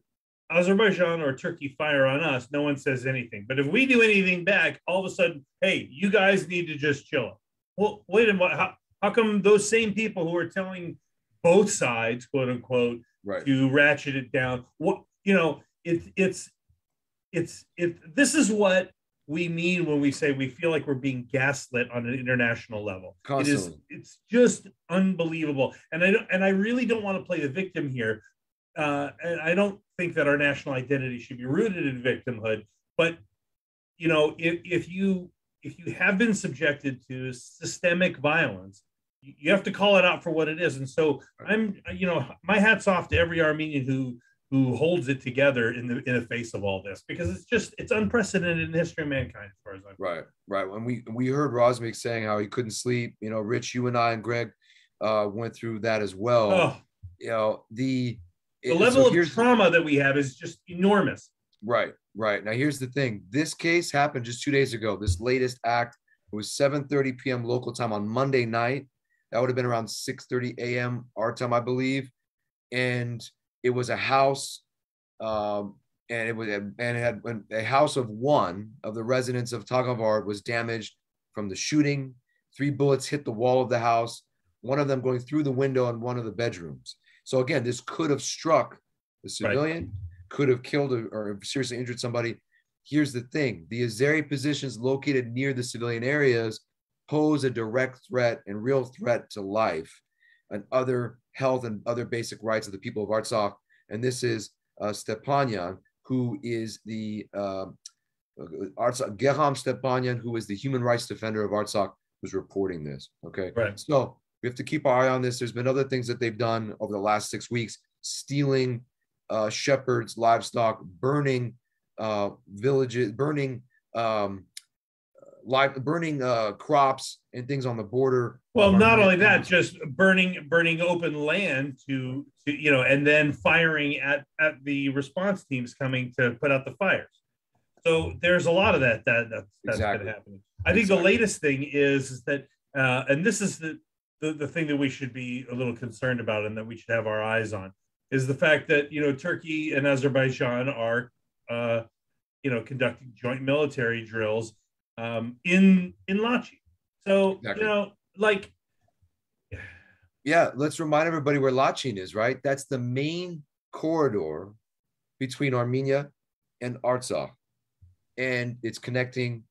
Azerbaijan or Turkey fire on us, no one says anything. But if we do anything back, all of a sudden, hey, you guys need to just chill. Well, wait a minute. How, how come those same people who are telling both sides, quote unquote, right. to ratchet it down? What you know, it's it's it's it. This is what we mean when we say we feel like we're being gaslit on an international level. Constantly. It is it's just unbelievable. And I don't and I really don't want to play the victim here. Uh, and I don't think that our national identity should be rooted in victimhood. But you know, if, if you if you have been subjected to systemic violence, you have to call it out for what it is. And so I'm, you know, my hat's off to every Armenian who who holds it together in the in the face of all this because it's just it's unprecedented in the history of mankind as far as I'm right right. When we we heard Razmig saying how he couldn't sleep you know Rich you and I and Greg uh, went through that as well. Oh. you know the the level so of trauma that we have is just enormous. Right right. Now here's the thing. This case happened just two days ago. This latest act it was 7:30 p.m. local time on Monday night that would have been around 6:30 a.m. our time, I believe, and it was a house, um, and it was and it had a house of one of the residents of Taghavard was damaged from the shooting. Three bullets hit the wall of the house. One of them going through the window in one of the bedrooms. So again, this could have struck the civilian, right. could have killed or seriously injured somebody. here's the thing the Azeri positions located near the civilian areas pose a direct threat and real threat to life and other health and other basic rights of the people of Artsakh. And this is uh, Stepanyan, who is the uh, Artsakh, Gegham Stepanyan, who is the human rights defender of Artsakh, who's reporting this. Okay. Right. So we have to keep our eye on this. There's been other things that they've done over the last six weeks, stealing uh, shepherds, livestock, burning uh, villages, burning um, live, burning uh, crops and things on the border. Well, not only that, just burning burning open land to, to you know, and then firing at at the response teams coming to put out the fires. So there's a lot of that that that's, that's exactly. been happening. I think exactly. the latest thing is, is that, uh, and this is the, the the thing that we should be a little concerned about and that we should have our eyes on is the fact that you know Turkey and Azerbaijan are uh, you know conducting joint military drills um, in in Lachin. So exactly. you know, like yeah, let's remind everybody where Lachin is, right? That's the main corridor between Armenia and Artsakh. And it's connecting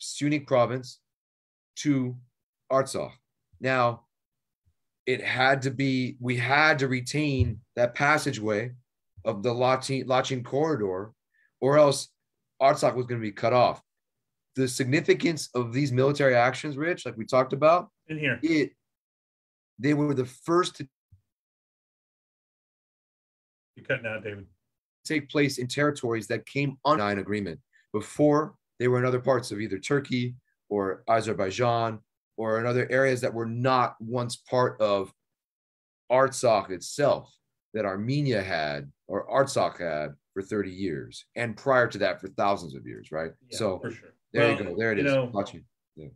Syunik province to Artsakh. Now, it had to be, we had to retain that passageway of the Lachin, Lachin corridor, or else Artsakh was going to be cut off. The significance of these military actions, Rich, like we talked about, in here, it they were the first to You're cutting out, David. Take place in territories that came on an agreement. Before they were in other parts of either Turkey or Azerbaijan or in other areas that were not once part of Artsakh itself that Armenia had or Artsakh had for 30 years, and prior to that for thousands of years, right? Yeah, so for sure. There well, you go. There it is. Know, Watching. Yeah.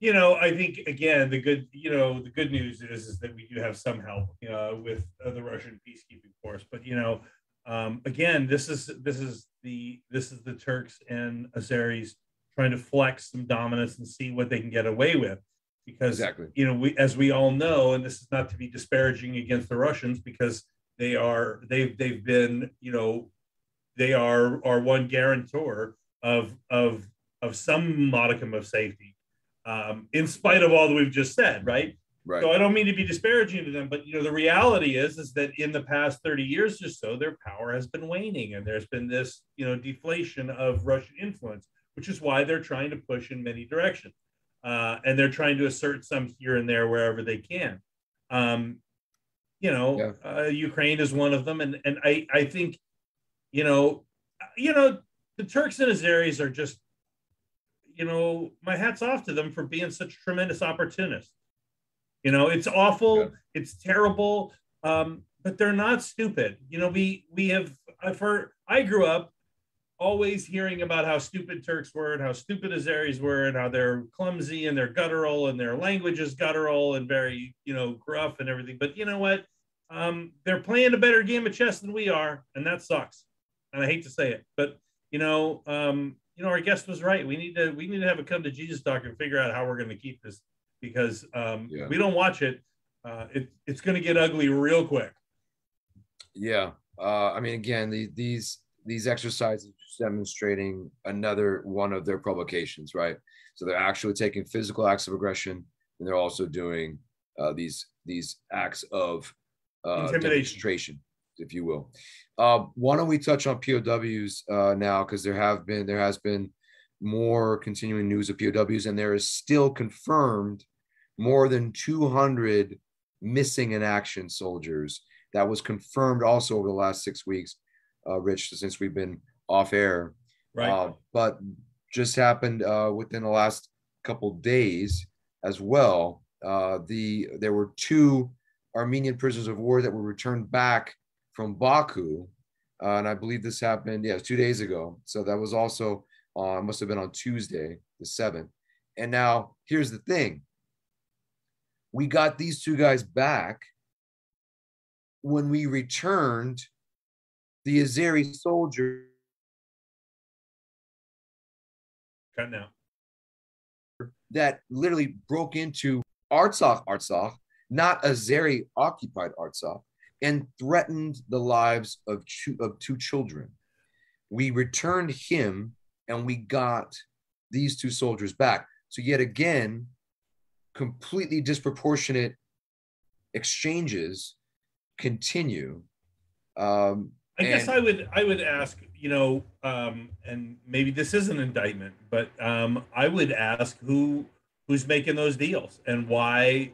You know, I think again the good, you know, the good news is is that we do have some help uh, with uh, the Russian peacekeeping force, but you know, um, again, this is this is the this is the Turks and Azeris trying to flex some dominance and see what they can get away with because exactly. you know we as we all know and this is not to be disparaging against the Russians because they are they've they've been you know they are are one guarantor of of of some modicum of safety, um, in spite of all that we've just said, right? Right. So I don't mean to be disparaging to them, but you know the reality is is that in the past 30 years or so, their power has been waning, and there's been this you know deflation of Russian influence, which is why they're trying to push in many directions, uh, and they're trying to assert some here and there wherever they can. Um, you know, yeah. uh, Ukraine is one of them, and and I I think you know, you know, the Turks and Azeris are just, you know, my hat's off to them for being such tremendous opportunists. You know, it's awful, yeah. it's terrible, um, but they're not stupid. You know, we we have heard I grew up always hearing about how stupid Turks were and how stupid Azeris were and how they're clumsy and they're guttural and their language is guttural and very, you know, gruff and everything. But you know what? Um, they're playing a better game of chess than we are, and that sucks and I hate to say it, but you know, um, you know, our guest was right. We need to we need to have a come to Jesus talk and figure out how we're going to keep this because um, yeah. we don't watch it. Uh, it it's going to get ugly real quick. Yeah, uh, I mean, again, the, these these exercises just demonstrating another one of their provocations, right? So they're actually taking physical acts of aggression, and they're also doing uh, these these acts of uh, demonstration, if you will. Uh, why don't we touch on POWs uh, now? Because there have been there has been more continuing news of POWs, and there is still confirmed more than 200 missing in action soldiers. That was confirmed also over the last six weeks, uh, Rich, since we've been off air. Right. Uh, but just happened uh, within the last couple days as well. Uh, the there were two Armenian prisoners of war that were returned back from Baku. Uh, and I believe this happened, yeah, two days ago. So that was also, uh, must have been on Tuesday, the 7th. And now here's the thing we got these two guys back when we returned the Azeri soldier. Cut now. That literally broke into Artsakh, Artsakh, not Azeri occupied Artsakh, and threatened the lives of, of two children. We returned him and we got these two soldiers back. So yet again, completely disproportionate exchanges continue. Um, I guess I would I would ask, you know, um, and maybe this is an indictment, but um, I would ask who who's making those deals and why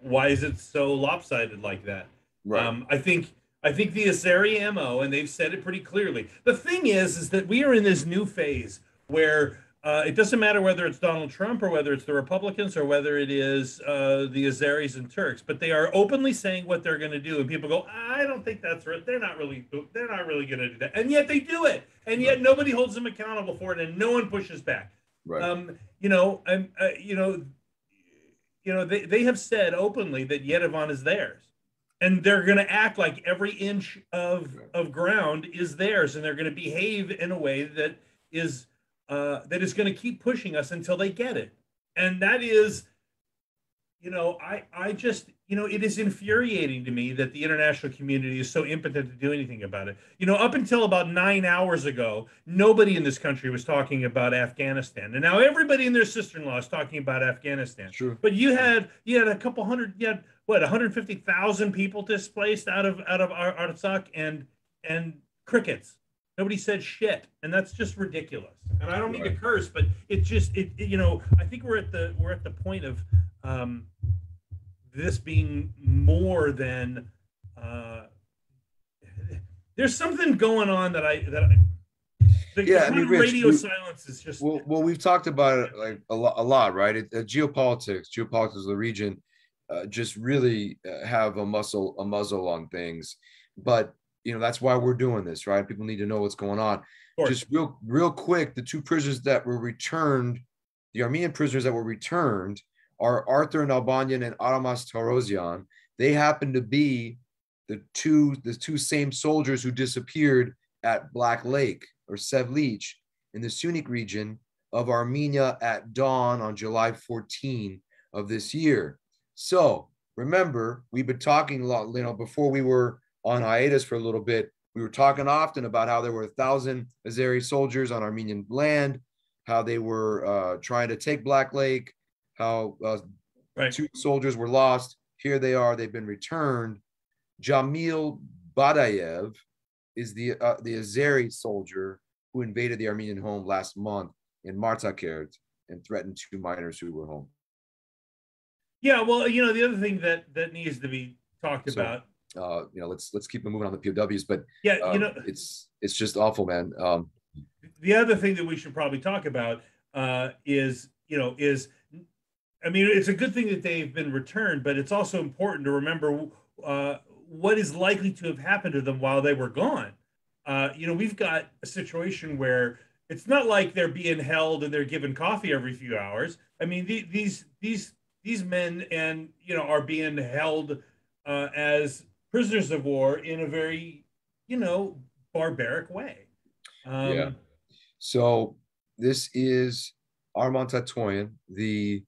why is it so lopsided like that? Right. Um, I think I think the Azeri MO, and they've said it pretty clearly. The thing is, is that we are in this new phase where uh, it doesn't matter whether it's Donald Trump or whether it's the Republicans or whether it is uh, the Azeris and Turks, but they are openly saying what they're going to do, and people go, "I don't think that's right. They're not really, they're not really going to do that," and yet they do it, and yet nobody holds them accountable for it, and no one pushes back. Right. Um, you know, and uh, you know, you know, they, they have said openly that Yerevan is theirs, and they're going to act like every inch of of ground is theirs, and they're going to behave in a way that is uh, that is going to keep pushing us until they get it. And that is, you know, I, I just, you know, it is infuriating to me that the international community is so impotent to do anything about it. You know, up until about nine hours ago, nobody in this country was talking about Afghanistan, and now everybody and their sister-in-law is talking about Afghanistan. But you had you had a couple hundred, you had what, 150,000 people displaced out of out of Artsakh and and crickets. Nobody said shit, and that's just ridiculous. And I don't mean right. to curse, but it just it, it, you know I think we're at the we're at the point of um, this being more than uh, there's something going on that I that I, the, yeah, the I mean, Rich, radio we, silence is just well. Well, we've talked about it like a lot, a lot right? It, uh, geopolitics, geopolitics of the region, uh, just really uh, have a muscle, a muzzle on things. But you know that's why we're doing this right? People need to know what's going on. Just real real quick the two prisoners that were returned the armenian prisoners that were returned are arthur nalbanyan and aramas tarosian they happen to be the two the two same soldiers who disappeared at black lake or sevlich in the syunik region of armenia at dawn on july 14 of this year so remember we've been talking a lot you know before we were on hiatus for a little bit, we were talking often about how there were a thousand Azeri soldiers on Armenian land, how they were uh, trying to take Black Lake, how uh, right. two soldiers were lost. Here they are; they've been returned. Jamil Badayev is the uh, the Azeri soldier who invaded the Armenian home last month in Martakert and threatened two minors who were home. Yeah, well, you know, the other thing that that needs to be talked so, about uh, you know, let's let's keep moving on the POWs. But yeah, you um, know, it's it's just awful, man. Um, the other thing that we should probably talk about uh, is you know is I mean it's a good thing that they've been returned, but it's also important to remember uh, what is likely to have happened to them while they were gone. Uh, you know, we've got a situation where it's not like they're being held and they're given coffee every few hours. I mean, the, these these these men and you know are being held uh, as prisoners of war in a very, you know, barbaric way. Um, yeah. So this is Arman Tatoyan, the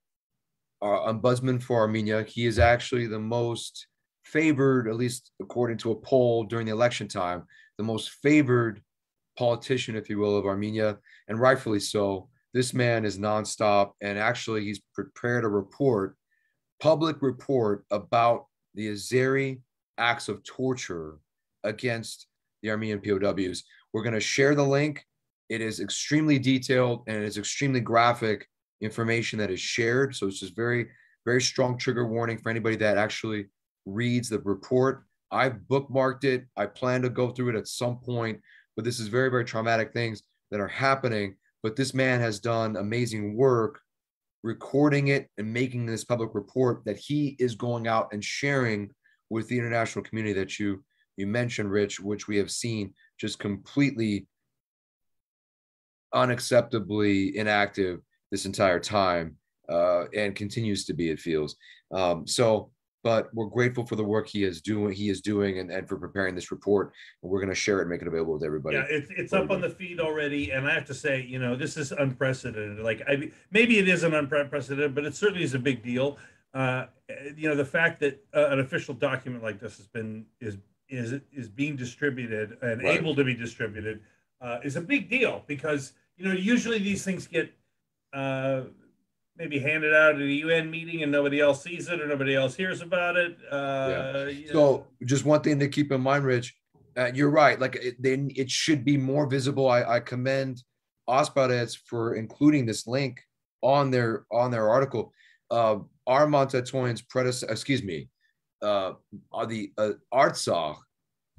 uh, ombudsman for Armenia. He is actually the most favored, at least according to a poll during the election time, the most favored politician, if you will, of Armenia, and rightfully so. This man is nonstop, and actually, he's prepared a report, public report about the Azeri acts of torture against the Armenian POWs. We're going to share the link. It is extremely detailed and it's extremely graphic information that is shared. So it's just very, very strong trigger warning for anybody that actually reads the report. I've bookmarked it. I plan to go through it at some point, but this is very, very traumatic things that are happening. But this man has done amazing work recording it and making this public report that he is going out and sharing with the international community that you you mentioned, Rich, which we have seen just completely unacceptably inactive this entire time uh, and continues to be, it feels. Um, so, but we're grateful for the work he is doing, he is doing, and, and for preparing this report. And we're going to share it and make it available with everybody. Yeah, it's, it's up on the feed already, and I have to say, you know, this is unprecedented. Like, I maybe it isn't unprecedented, but it certainly is a big deal uh, you know, the fact that uh, an official document like this has been is is is being distributed and right. able to be distributed uh, is a big deal because you know, usually these things get uh, maybe handed out at a UN meeting and nobody else sees it or nobody else hears about it. Uh, yeah. So, just one thing to keep in mind, Rich, uh, you're right. Like it, then it should be more visible. I, I commend Asbarez for including this link on their on their article. Uh, Arman Tatoyan's predecessor, excuse me, uh, the uh, Artsakh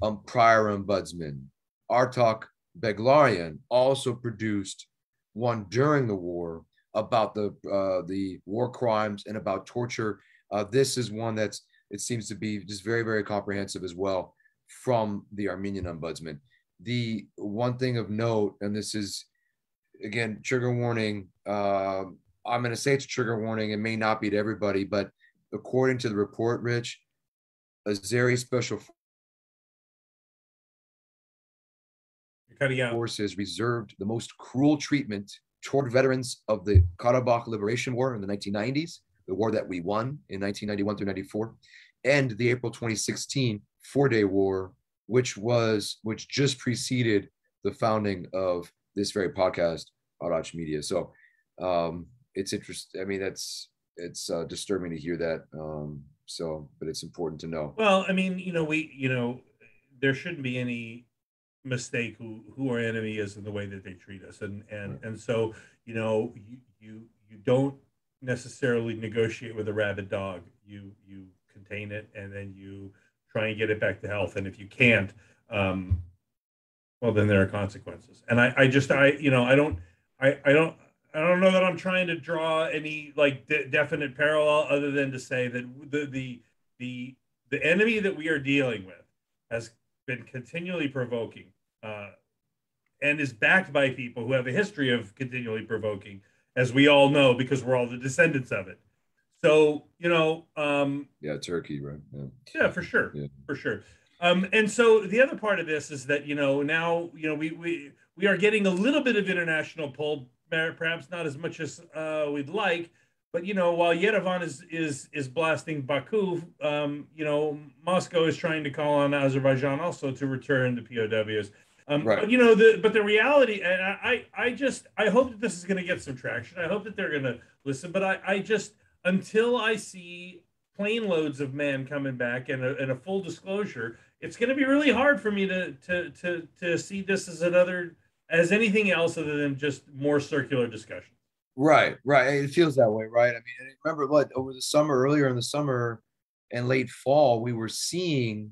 um, prior ombudsman, Artak Beglarian, also produced one during the war about the uh, the war crimes and about torture. Uh, this is one that's it seems to be just very very comprehensive as well from the Armenian ombudsman. The one thing of note, and this is again trigger warning. Uh, I'm going to say it's a trigger warning. It may not be to everybody, but according to the report, Rich, Azeri special forces reserved the most cruel treatment toward veterans of the Karabakh Liberation War in the 1990s, the war that we won in 1991 through 94, and the April 2016 four-day war, which was which just preceded the founding of this very podcast, Arach Media. So um, it's interesting. I mean, that's it's uh, disturbing to hear that. Um, so, but it's important to know. Well, I mean, you know, we, you know, there shouldn't be any mistake who who our enemy is in the way that they treat us, and and right. and so, you know, you you you don't necessarily negotiate with a rabid dog. You you contain it, and then you try and get it back to health. And if you can't, um, well, then there are consequences. And I, I just, I, you know, I don't, I, I don't, I don't know that I'm trying to draw any like de- definite parallel other than to say that the the the the enemy that we are dealing with has been continually provoking uh, and is backed by people who have a history of continually provoking, as we all know because we're all the descendants of it. So you know, um, yeah, Turkey, right? Yeah, yeah for sure, yeah. for sure. Um, and so the other part of this is that you know now you know we we we are getting a little bit of international pull perhaps not as much as uh, we'd like. But you know, while Yerevan is is is blasting Baku, um, you know, Moscow is trying to call on Azerbaijan also to return the POWs. Um, right. But, you know, the but the reality, and I I just I hope that this is going to get some traction. I hope that they're going to listen. But I I just until I see plane loads of men coming back and a, and a full disclosure, it's going to be really hard for me to to to to see this as another as anything else other than just more circular discussion. Right, right. It feels that way, right? I mean, remember what over the summer, earlier in the summer and late fall, we were seeing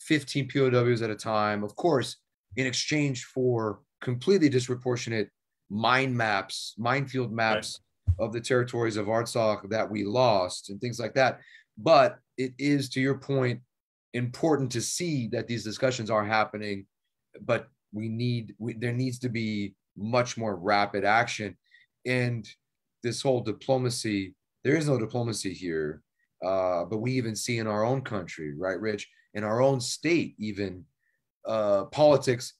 15 POWs at a time, of course, in exchange for completely disproportionate mine maps, minefield maps right. of the territories of Artsakh that we lost and things like that. But it is, to your point, important to see that these discussions are happening, but we need we, there needs to be much more rapid action and this whole diplomacy there is no diplomacy here uh, but we even see in our own country right rich in our own state even uh, politics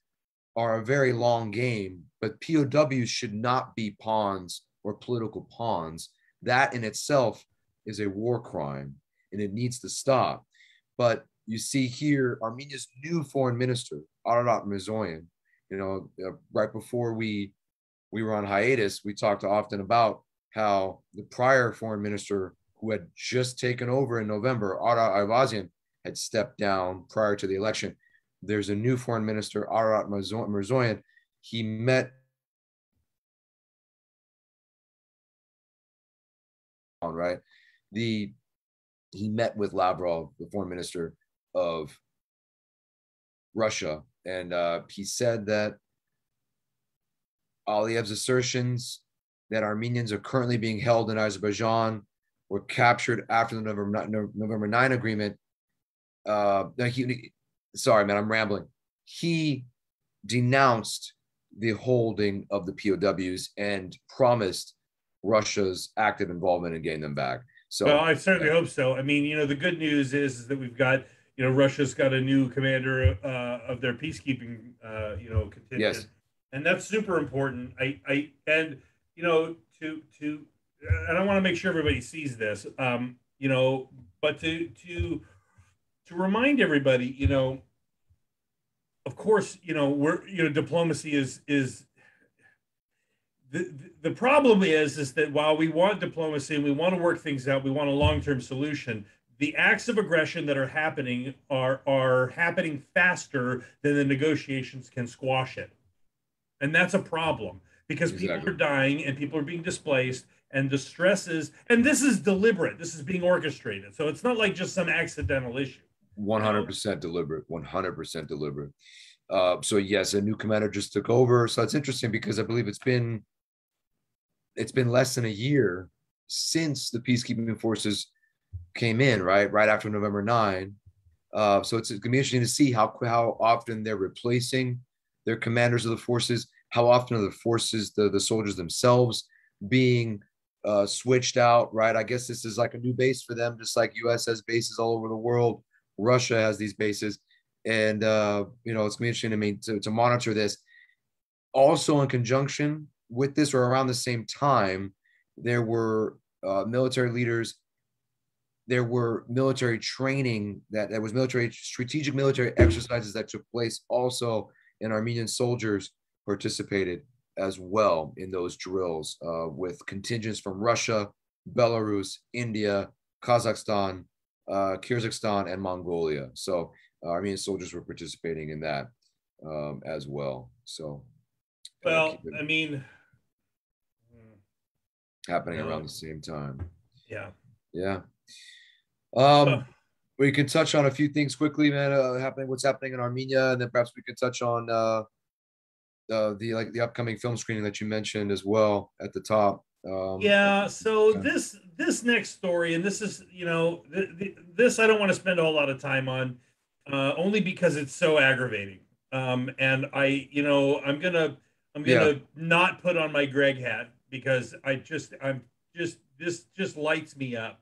are a very long game but pows should not be pawns or political pawns that in itself is a war crime and it needs to stop but you see here armenia's new foreign minister Ararat Mirzoyan, you know, uh, right before we we were on hiatus, we talked often about how the prior foreign minister who had just taken over in November, Ara Ayvazyan, had stepped down prior to the election. There's a new foreign minister, Ararat Mirzoyan. He met right the he met with Lavrov, the foreign minister of Russia, and uh, he said that Aliyev's assertions that Armenians are currently being held in Azerbaijan were captured after the November, November 9 agreement. Uh, he, sorry, man, I'm rambling. He denounced the holding of the POWs and promised Russia's active involvement in getting them back. So, well, I certainly hope so. I mean, you know, the good news is, is that we've got you know, Russia's got a new commander uh, of their peacekeeping, uh, you know, contingent, yes. and that's super important. I, I, and you know, to to, and I want to make sure everybody sees this, um, you know, but to to to remind everybody, you know, of course, you know, we're you know, diplomacy is is the, the problem is is that while we want diplomacy and we want to work things out, we want a long-term solution. The acts of aggression that are happening are are happening faster than the negotiations can squash it, and that's a problem because exactly. people are dying and people are being displaced and the stresses and this is deliberate. This is being orchestrated, so it's not like just some accidental issue. One hundred percent deliberate. One hundred percent deliberate. Uh, so yes, a new commander just took over. So it's interesting because I believe it's been it's been less than a year since the peacekeeping forces came in, right? Right after November 9. Uh, so it's, it's gonna be interesting to see how how often they're replacing their commanders of the forces, how often are the forces, the, the soldiers themselves being uh, switched out, right? I guess this is like a new base for them, just like US has bases all over the world. Russia has these bases. And, uh, you know, it's gonna be interesting to me to, to monitor this. Also, in conjunction with this or around the same time, there were uh, military leaders. There were military training that there was military strategic military exercises that took place also, and Armenian soldiers participated as well in those drills uh, with contingents from Russia, Belarus, India, Kazakhstan, uh, Kyrgyzstan, and Mongolia. So uh, Armenian soldiers were participating in that um, as well. So, well, I mean, happening around the same time. Yeah. Yeah. Um, we can touch on a few things quickly, man. Uh, happening, what's happening in Armenia, and then perhaps we could touch on uh, uh, the like the upcoming film screening that you mentioned as well at the top. Um, yeah. So yeah. this this next story, and this is you know th- th- this I don't want to spend a whole lot of time on, uh, only because it's so aggravating. Um, and I you know I'm gonna I'm gonna yeah. not put on my Greg hat because I just I'm just this just lights me up.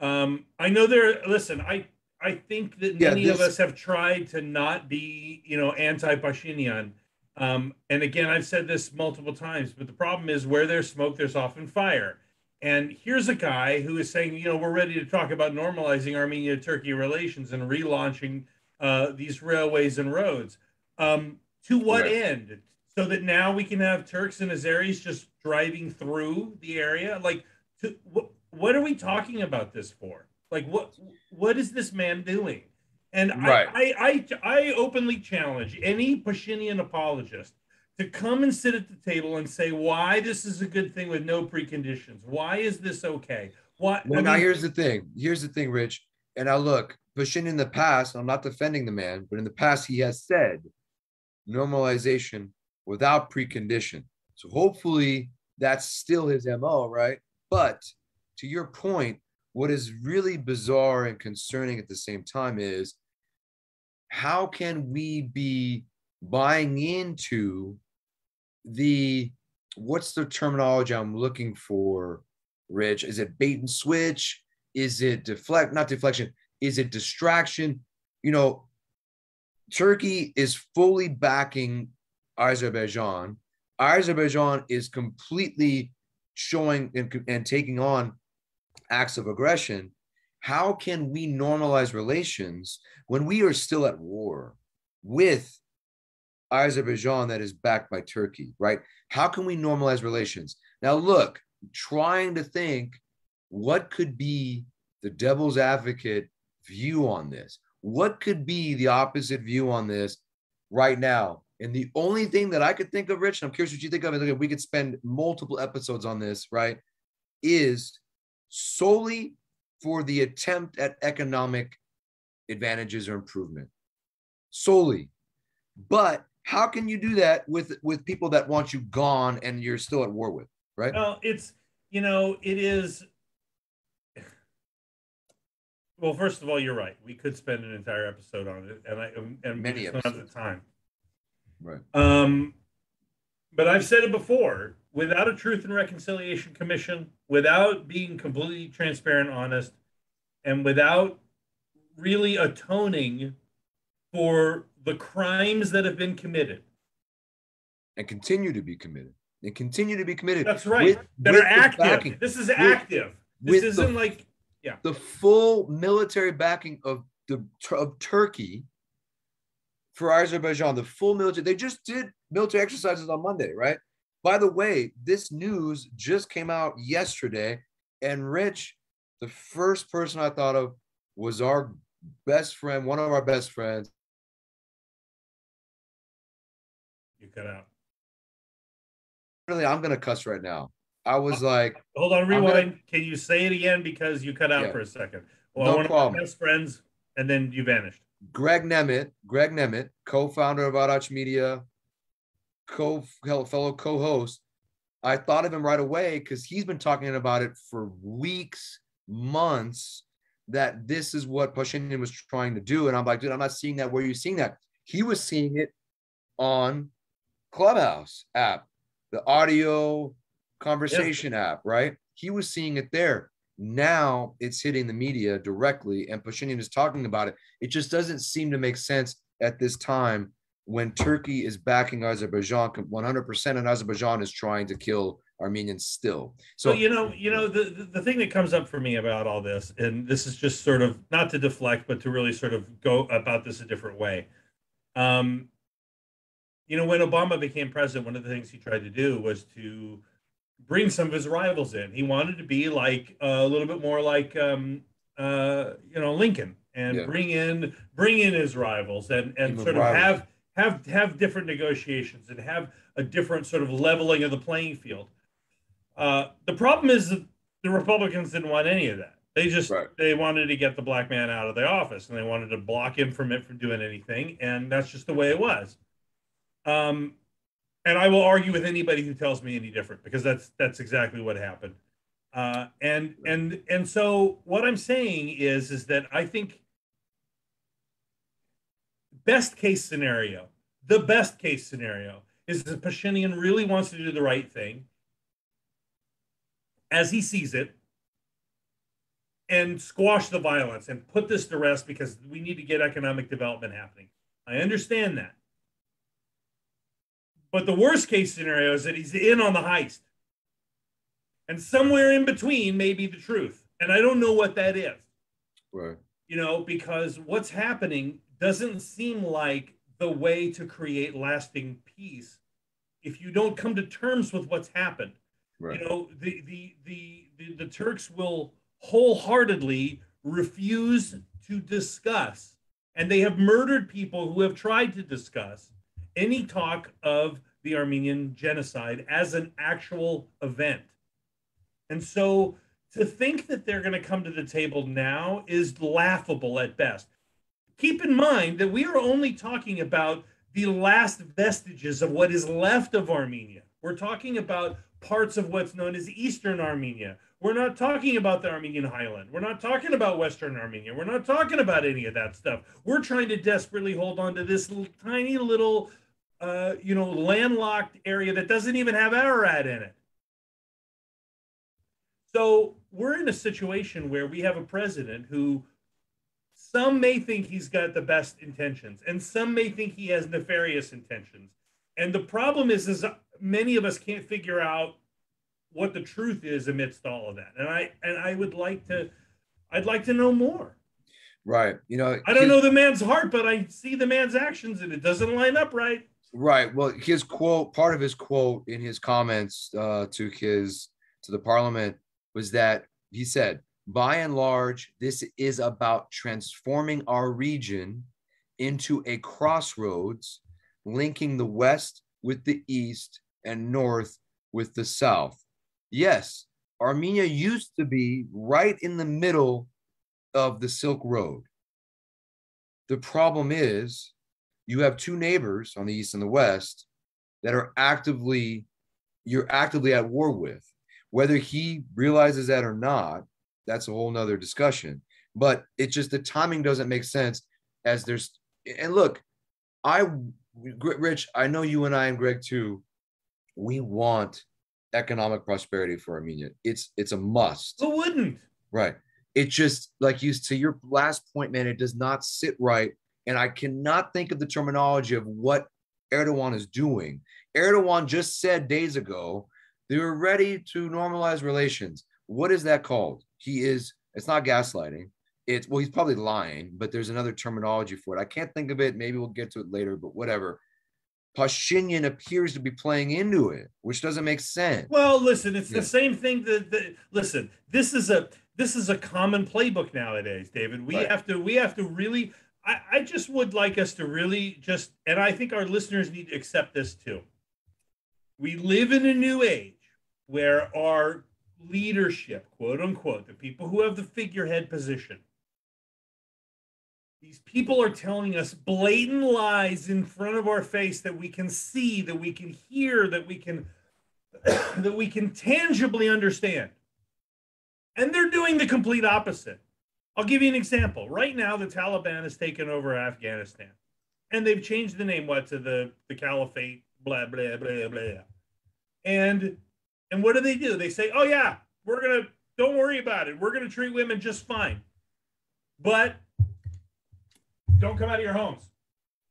Um, I know there. Listen, I I think that yeah, many this... of us have tried to not be you know anti Pashinyan. Um, and again, I've said this multiple times, but the problem is where there's smoke, there's often fire. And here's a guy who is saying, you know, we're ready to talk about normalizing Armenia Turkey relations and relaunching uh, these railways and roads. Um, to what right. end? so that now we can have Turks and Azeris just driving through the area. Like, to, what, what are we talking about this for? Like, what what is this man doing? And right. I, I, I, I openly challenge any Pashinyan apologist to come and sit at the table and say why this is a good thing with no preconditions. Why is this okay? Why? Well, I mean, now here's the thing. Here's the thing, Rich. And I look, Pashinyan in the past, I'm not defending the man, but in the past he has said normalization without precondition. So hopefully that's still his MO, right? But to your point, what is really bizarre and concerning at the same time is how can we be buying into the what's the terminology I'm looking for, Rich? Is it bait and switch? Is it deflect, not deflection? Is it distraction? You know, Turkey is fully backing Azerbaijan. Azerbaijan is completely showing and, and taking on acts of aggression. How can we normalize relations when we are still at war with Azerbaijan that is backed by Turkey, right? How can we normalize relations? Now, look, trying to think what could be the devil's advocate view on this? What could be the opposite view on this right now? And the only thing that I could think of, Rich, and I'm curious what you think of it, we could spend multiple episodes on this, right? Is solely for the attempt at economic advantages or improvement. Solely. But how can you do that with with people that want you gone and you're still at war with, right? Well, it's you know, it is well, first of all, you're right. We could spend an entire episode on it, and I and many episodes. the time. Right. Um, but I've said it before without a Truth and Reconciliation Commission, without being completely transparent, honest, and without really atoning for the crimes that have been committed and continue to be committed and continue to be committed. That's right. With, that with are active. Backing, this is with, active. This isn't the, like yeah. The full military backing of the of Turkey for Azerbaijan, the full military. They just did military exercises on Monday, right? By the way, this news just came out yesterday, and Rich, the first person I thought of was our best friend, one of our best friends. You cut out. Really, I'm gonna cuss right now. I was oh, like, hold on, rewind. Gonna, Can you say it again because you cut out yeah. for a second? Well, no one problem. of my best friends, and then you vanished. Greg Nemeth, Greg Nemeth, co-founder of Arach Media, co fellow co-host. I thought of him right away because he's been talking about it for weeks, months. That this is what Pashinyan was trying to do, and I'm like, dude, I'm not seeing that. Where are you seeing that? He was seeing it on Clubhouse app, the audio conversation app, right? He was seeing it there. Now it's hitting the media directly, and Pashinyan is talking about it. It just doesn't seem to make sense at this time when Turkey is backing Azerbaijan 100%, and Azerbaijan is trying to kill Armenians still. So, so you know, you know, the, the thing that comes up for me about all this, and this is just sort of not to deflect, but to really sort of go about this a different way. Um, you know, when Obama became president, one of the things he tried to do was to bring some of his rivals in. He wanted to be like uh, a little bit more like um, uh, you know Lincoln and yeah. bring in bring in his rivals and and sort of have have have different negotiations and have a different sort of leveling of the playing field. Uh, the problem is that the Republicans didn't want any of that. They just right. they wanted to get the black man out of the office and they wanted to block him from it from doing anything, and that's just the way it was. Um, and I will argue with anybody who tells me any different because that's that's exactly what happened. Uh, and and and so what I'm saying is is that I think best case scenario, the best case scenario is that Pashinyan really wants to do the right thing as he sees it and squash the violence and put this to rest because we need to get economic development happening. I understand that. But the worst case scenario is that he's in on the heist. And somewhere in between may be the truth. And I don't know what that is. Right. You know, because what's happening doesn't seem like the way to create lasting peace if you don't come to terms with what's happened. Right. You know, the, the the the the Turks will wholeheartedly refuse to discuss, and they have murdered people who have tried to discuss any talk of the Armenian genocide as an actual event. And so to think that they're going to come to the table now is laughable at best. Keep in mind that we are only talking about the last vestiges of what is left of Armenia. We're talking about parts of what's known as Eastern Armenia. We're not talking about the Armenian highland. We're not talking about Western Armenia. We're not talking about any of that stuff. We're trying to desperately hold on to this little, tiny little uh, you know, landlocked area that doesn't even have Ararat in it. So we're in a situation where we have a president who some may think he's got the best intentions and some may think he has nefarious intentions. And the problem is, is many of us can't figure out what the truth is amidst all of that. And I and I would like to, I'd like to know more. Right. You know, I don't know the man's heart, but I see the man's actions and it doesn't line up right. Right. Well, his quote, part of his quote in his comments uh, to his to the parliament was that he said, by and large, this is about transforming our region into a crossroads, linking the West with the East and North with the South. Yes, Armenia used to be right in the middle of the Silk Road. The problem is you have two neighbors on the east and the west that are actively you're actively at war with whether he realizes that or not that's a whole nother discussion but it just the timing doesn't make sense as there's and look i rich i know you and i and greg too we want economic prosperity for armenia it's it's a must who wouldn't right it just like you to your last point man it does not sit right and I cannot think of the terminology of what Erdogan is doing. Erdogan just said days ago they were ready to normalize relations. What is that called? He is, it's not gaslighting. It's, well, he's probably lying, but there's another terminology for it. I can't think of it. Maybe we'll get to it later, but whatever. Pashinyan appears to be playing into it, which doesn't make sense. Well, listen, it's yeah. the same thing that, that listen, this is a this is a common playbook nowadays, David. We right. have to we have to really I, I just would like us to really just and I think our listeners need to accept this too. We live in a new age where our leadership, quote unquote, the people who have the figurehead position, these people are telling us blatant lies in front of our face that we can see, that we can hear, that we can that we can tangibly understand. And they're doing the complete opposite. I'll give you an example. Right now, the Taliban has taken over Afghanistan. And they've changed the name what to the, the caliphate, blah, blah, blah, blah. And and what do they do? They say, oh yeah, we're gonna don't worry about it. We're gonna treat women just fine. But don't come out of your homes.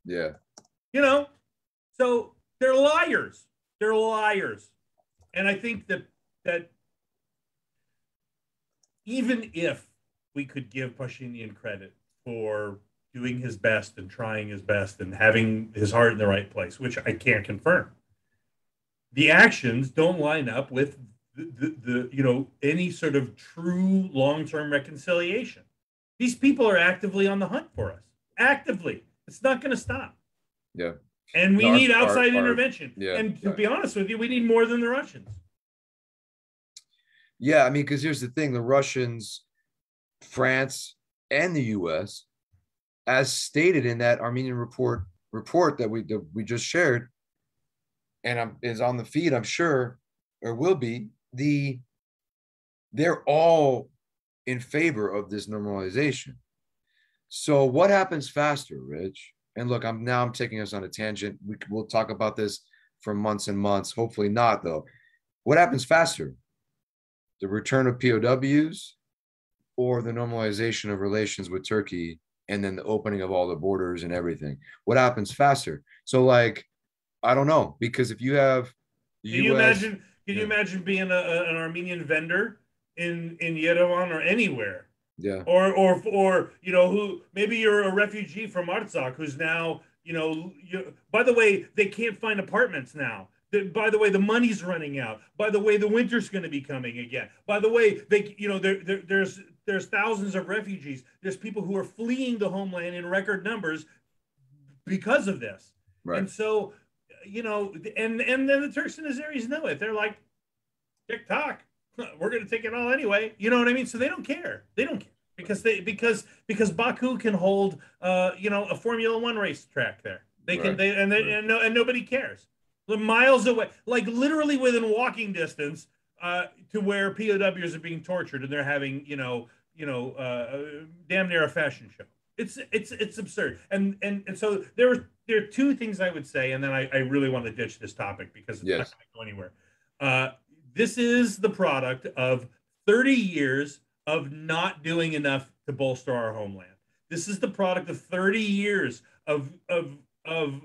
Yeah. You know, so they're liars. They're liars. And I think that that even if we could give Pashinyan credit for doing his best and trying his best and having his heart in the right place, which I can't confirm, the actions don't line up with the, the, the you know any sort of true long-term reconciliation. These people are actively on the hunt for us actively. It's not going to stop. Yeah. And we need outside our, intervention. Our, yeah, and to yeah. be honest with you, we need more than the Russians. Yeah, I mean, because here's the thing: the Russians, France, and the U.S., as stated in that Armenian report report that we that we just shared, and I'm, is on the feed, I'm sure, or will be the. They're all in favor of this normalization. So what happens faster, Rich? And look, I'm now I'm taking us on a tangent. We, we'll talk about this for months and months. Hopefully not, though. What happens faster? The return of POWs or the normalization of relations with Turkey and then the opening of all the borders and everything? What happens faster? So, like, I don't know because if you have, can US, you imagine? Can yeah. you imagine being a, a, an Armenian vendor in in Yerevan or anywhere? Yeah. Or or or you know who maybe you're a refugee from Artsakh who's now you know you, by the way they can't find apartments now. By the way, the money's running out. By the way, the winter's going to be coming again. By the way, they you know there, there there's there's thousands of refugees. There's people who are fleeing the homeland in record numbers because of this. Right. And so you know, and and then the Turks and Azeris know it. They're like, TikTok, we're going to take it all anyway. You know what I mean? So they don't care. They don't care because they because because Baku can hold uh you know a Formula One race track there. They right. can they and they, right. and, no, and nobody cares. They're miles away, like literally within walking distance uh, to where POWs are being tortured and they're having you know you know uh, damn near a fashion show. It's it's it's absurd. And and and so there are there are two things I would say, and then I, I really want to ditch this topic because it's yes. not going to go anywhere. Uh, this is the product of 30 years of not doing enough to bolster our homeland. This is the product of 30 years of, of, of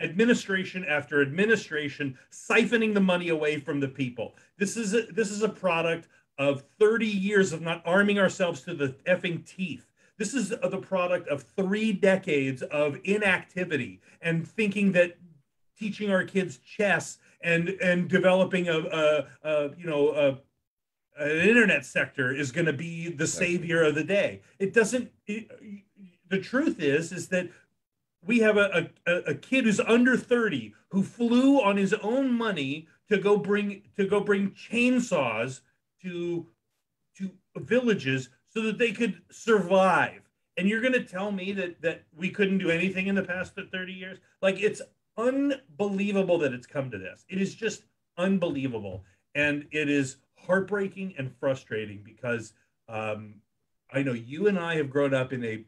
administration after administration siphoning the money away from the people. This is a, this is a product of 30 years of not arming ourselves to the effing teeth. This is the product of three decades of inactivity and thinking that teaching our kids chess and and developing a, a, a you know a, an internet sector is going to be the savior of the day. It doesn't. It, the truth is, is that we have a, a, a kid who's under 30 who flew on his own money to go bring to go bring chainsaws to to villages so that they could survive. And you're going to tell me that that we couldn't do anything in the past 30 years? Like it's unbelievable that it's come to this. It is just unbelievable. And it is heartbreaking and frustrating because um, I know you and I have grown up in a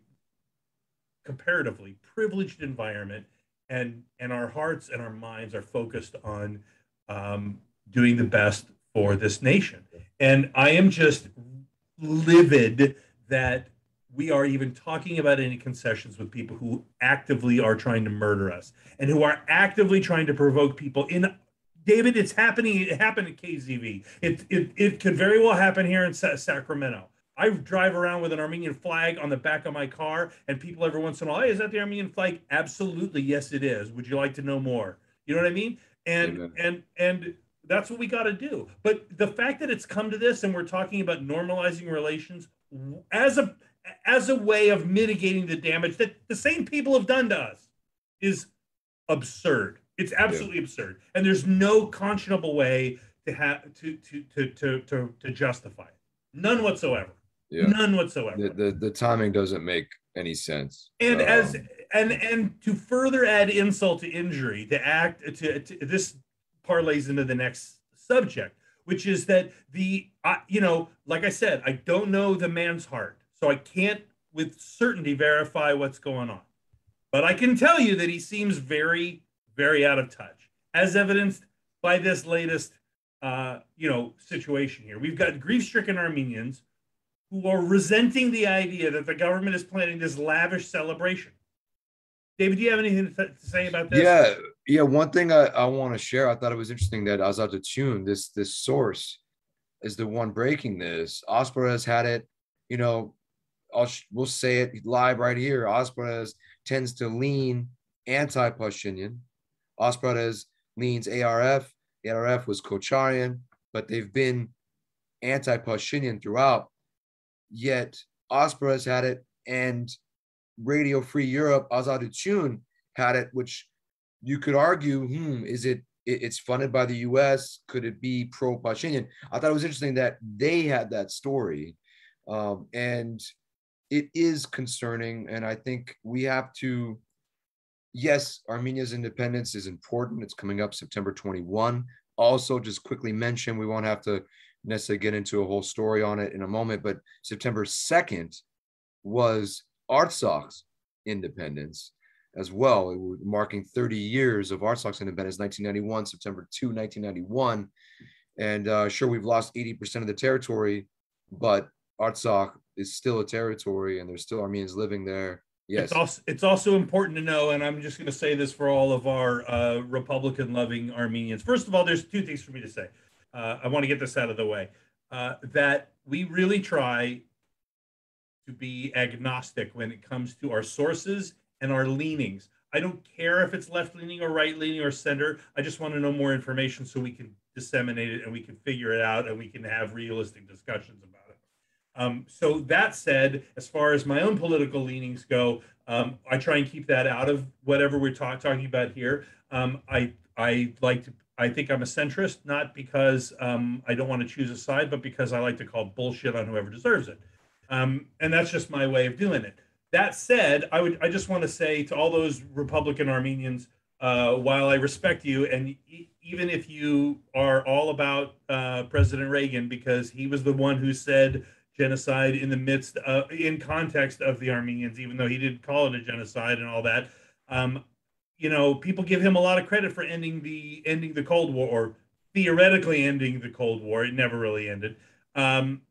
comparatively privileged environment, and and our hearts and our minds are focused on um, doing the best for this nation. And I am just livid that we are even talking about any concessions with people who actively are trying to murder us and who are actively trying to provoke people in David, it's happening. It happened at KZV. It, it, it could very well happen here in Sa- Sacramento. I drive around with an Armenian flag on the back of my car, and people every once in a while, hey, is that the Armenian flag? Absolutely, yes, it is. Would you like to know more? You know what I mean? And Amen. and and that's what we got to do. But the fact that it's come to this, and we're talking about normalizing relations as a as a way of mitigating the damage that the same people have done to us, is absurd. It's absolutely yeah. absurd, and there's no conscionable way to have to to to to to, to justify it. None whatsoever. Yeah. None whatsoever. The, the, the timing doesn't make any sense. And um, as and and to further add insult to injury, to act to, to this parlays into the next subject, which is that the uh, you know, like I said, I don't know the man's heart, so I can't with certainty verify what's going on. But I can tell you that he seems very, very out of touch, as evidenced by this latest, uh, you know, situation here. We've got grief-stricken Armenians who are resenting the idea that the government is planning this lavish celebration. David, do you have anything to say about this? Yeah, yeah. One thing I, I want to share, I thought it was interesting that Azatutyun, this this source, is the one breaking this. Asbarez had it, you know, I'll, we'll say it live right here. Asbarez tends to lean anti-Pashinyan. Asbarez leans ARF. ARF was Kocharian, but they've been anti-Pashinyan throughout. Yet Asbarez had it, and Radio Free Europe, Azad had it, which you could argue, hmm, is it, it's funded by the US? Could it be pro Pashinyan? I thought it was interesting that they had that story. Um, and it is concerning. And I think we have to, yes, Armenia's independence is important. It's coming up September 21. Also, just quickly mention, we won't have to necessarily get into a whole story on it in a moment, but September 2nd was Artsakh's independence as well, marking 30 years of Artsakh's independence, 1991, September 2, 1991. And uh, sure, we've lost 80% of the territory, but Artsakh is still a territory and there's still Armenians living there. Yes. It's also, it's also important to know, and I'm just going to say this for all of our uh, Republican loving Armenians. First of all, there's two things for me to say. Uh, I want to get this out of the way uh, that we really try to be agnostic when it comes to our sources and our leanings. I don't care if it's left leaning or right leaning or center. I just want to know more information so we can disseminate it and we can figure it out and we can have realistic discussions about it. Um, so that said, as far as my own political leanings go, um, I try and keep that out of whatever we're talk- talking about here. Um, I I like to. I think I'm a centrist, not because um, I don't want to choose a side, but because I like to call bullshit on whoever deserves it. Um, and that's just my way of doing it. That said, I would I just want to say to all those Republican Armenians, uh, while I respect you, and e- even if you are all about uh, President Reagan because he was the one who said genocide in the midst of, in context of the Armenians, even though he didn't call it a genocide and all that. Um, you know, people give him a lot of credit for ending the ending the Cold War or theoretically ending the Cold War. It never really ended. Um,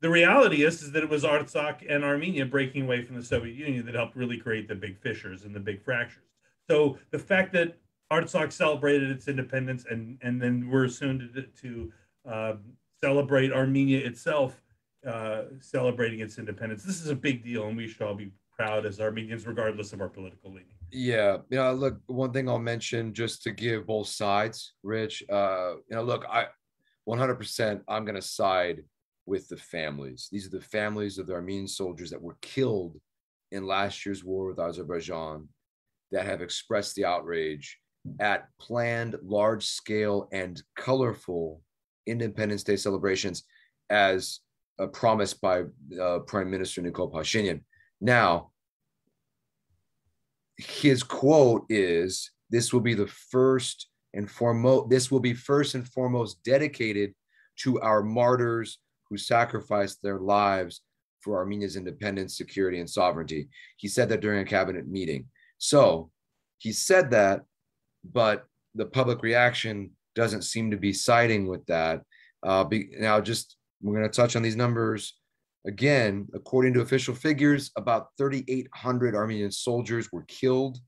the reality is, is that it was Artsakh and Armenia breaking away from the Soviet Union that helped really create the big fissures and the big fractures. So the fact that Artsakh celebrated its independence and and then we're soon to, to uh, celebrate Armenia itself uh, celebrating its independence. This is a big deal, and we should all be proud as Armenians, regardless of our political leaning. Yeah, you know, look, one thing I'll mention just to give both sides, Rich. Uh, you know, look, I 100% I'm going to side with the families. These are the families of the Armenian soldiers that were killed in last year's war with Azerbaijan that have expressed the outrage at planned large scale and colorful Independence Day celebrations as uh, promised by uh, Prime Minister Nikol Pashinyan. Now, his quote is this will be the first and foremost this will be first and foremost dedicated to our martyrs who sacrificed their lives for Armenia's independence, security, and sovereignty. He said that during a cabinet meeting. So he said that, but the public reaction doesn't seem to be siding with that. Uh, be, now, just we're going to touch on these numbers again. According to official figures, about 3,800 Armenian soldiers were killed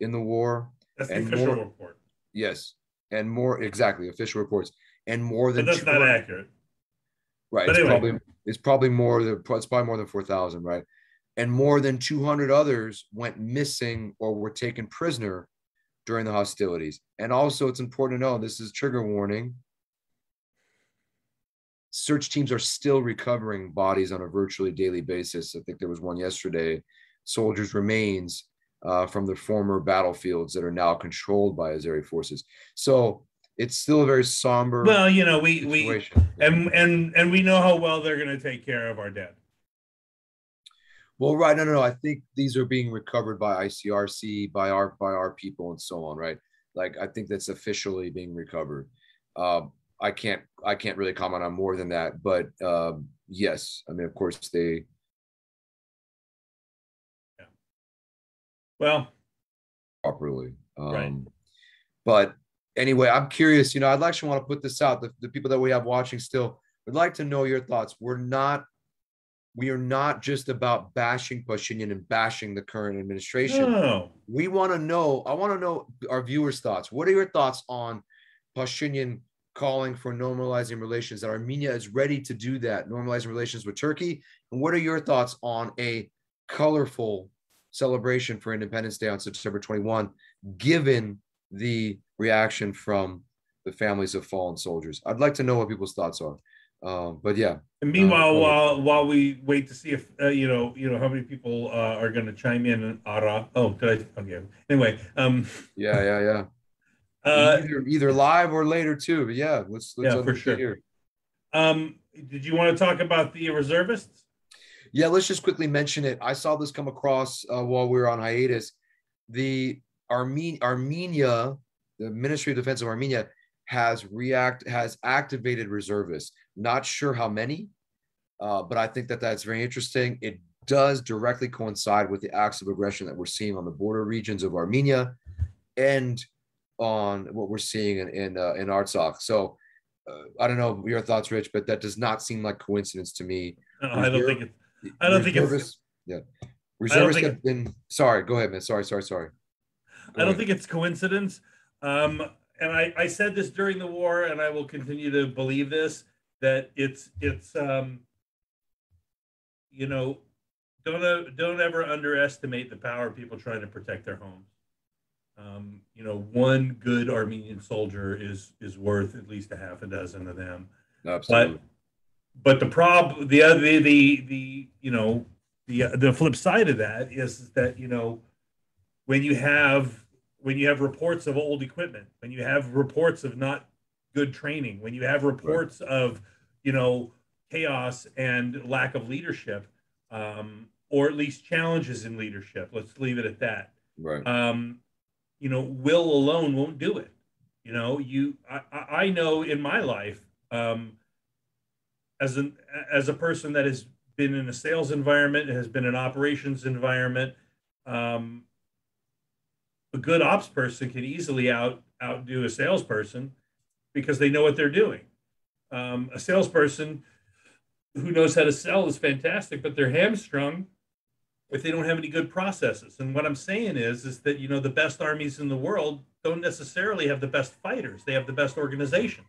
in the war. That's the official more, report. Yes, and more exactly official reports, and more than. But that's not accurate Right. But it's anyway. probably it's probably more than it's probably more than four thousand, right? And more than two hundred others went missing or were taken prisoner during the hostilities. And also, it's important to know this is trigger warning. Search teams are still recovering bodies on a virtually daily basis. I think there was one yesterday. Soldiers' remains uh, from the former battlefields that are now controlled by Azeri forces. So it's still a very somber. Well, you know, we situation. we and and and we know how well they're going to take care of our dead. Well, right, no, no, no. I think these are being recovered by ICRC, by our by our people, and so on. Right, like I think that's officially being recovered. Uh, I can't I can't really comment on more than that, but um, yes, I mean, of course they. Yeah. Well. Properly, um, right. But anyway, I'm curious. You know, I'd actually want to put this out. The, the people that we have watching still would like to know your thoughts. We're not, we are not just about bashing Pashinyan and bashing the current administration. No. We want to know. I want to know our viewers' thoughts. What are your thoughts on Pashinyan calling for normalizing relations? That Armenia is ready to do that, normalizing relations with Turkey. And what are your thoughts on a colorful celebration for Independence Day on September 21, given the reaction from the families of fallen soldiers. I'd like to know what people's thoughts are. Um, but yeah. And meanwhile, uh, while while we wait to see if uh, you know you know how many people uh, are going to chime in and ara. Oh, did I? Okay. Anyway. Um, yeah, yeah, yeah. Uh, either either live or later too. But yeah, let's let's yeah for sure. Here. Um, did you want to talk about the reservists? Yeah, let's just quickly mention it. I saw this come across uh, while we were on hiatus. The Armenia, Armenia, the Ministry of Defense of Armenia has react has activated reservists. Not sure how many, uh, but I think that that's very interesting. It does directly coincide with the acts of aggression that we're seeing on the border regions of Armenia, and on what we're seeing in in, uh, in Artsakh. So. Uh, I don't know your thoughts, Rich, but that does not seem like coincidence to me. No, I don't think it. I don't think it's. Yeah, reservists have been. Sorry, go ahead, man. Sorry, sorry, sorry. I don't think it's coincidence. Um, and I, I said this during the war, and I will continue to believe this that it's it's um, you know don't uh, don't ever underestimate the power of people trying to protect their homes. Um, you know, one good Armenian soldier is is worth at least a half a dozen of them. Absolutely. But, but the prob the other the, the the you know the the flip side of that is that you know when you have when you have reports of old equipment, when you have reports of not good training, when you have reports right. of, you know, chaos and lack of leadership, um, or at least challenges in leadership. Let's leave it at that. Right. Um, you know, will alone won't do it. You know, you I, I know in my life, um, as an as a person that has been in a sales environment, has been in an operations environment, um, a good ops person can easily out outdo a salesperson because they know what they're doing. Um, a salesperson who knows how to sell is fantastic, but they're hamstrung if they don't have any good processes. And what I'm saying is, is that you know the best armies in the world don't necessarily have the best fighters; they have the best organization,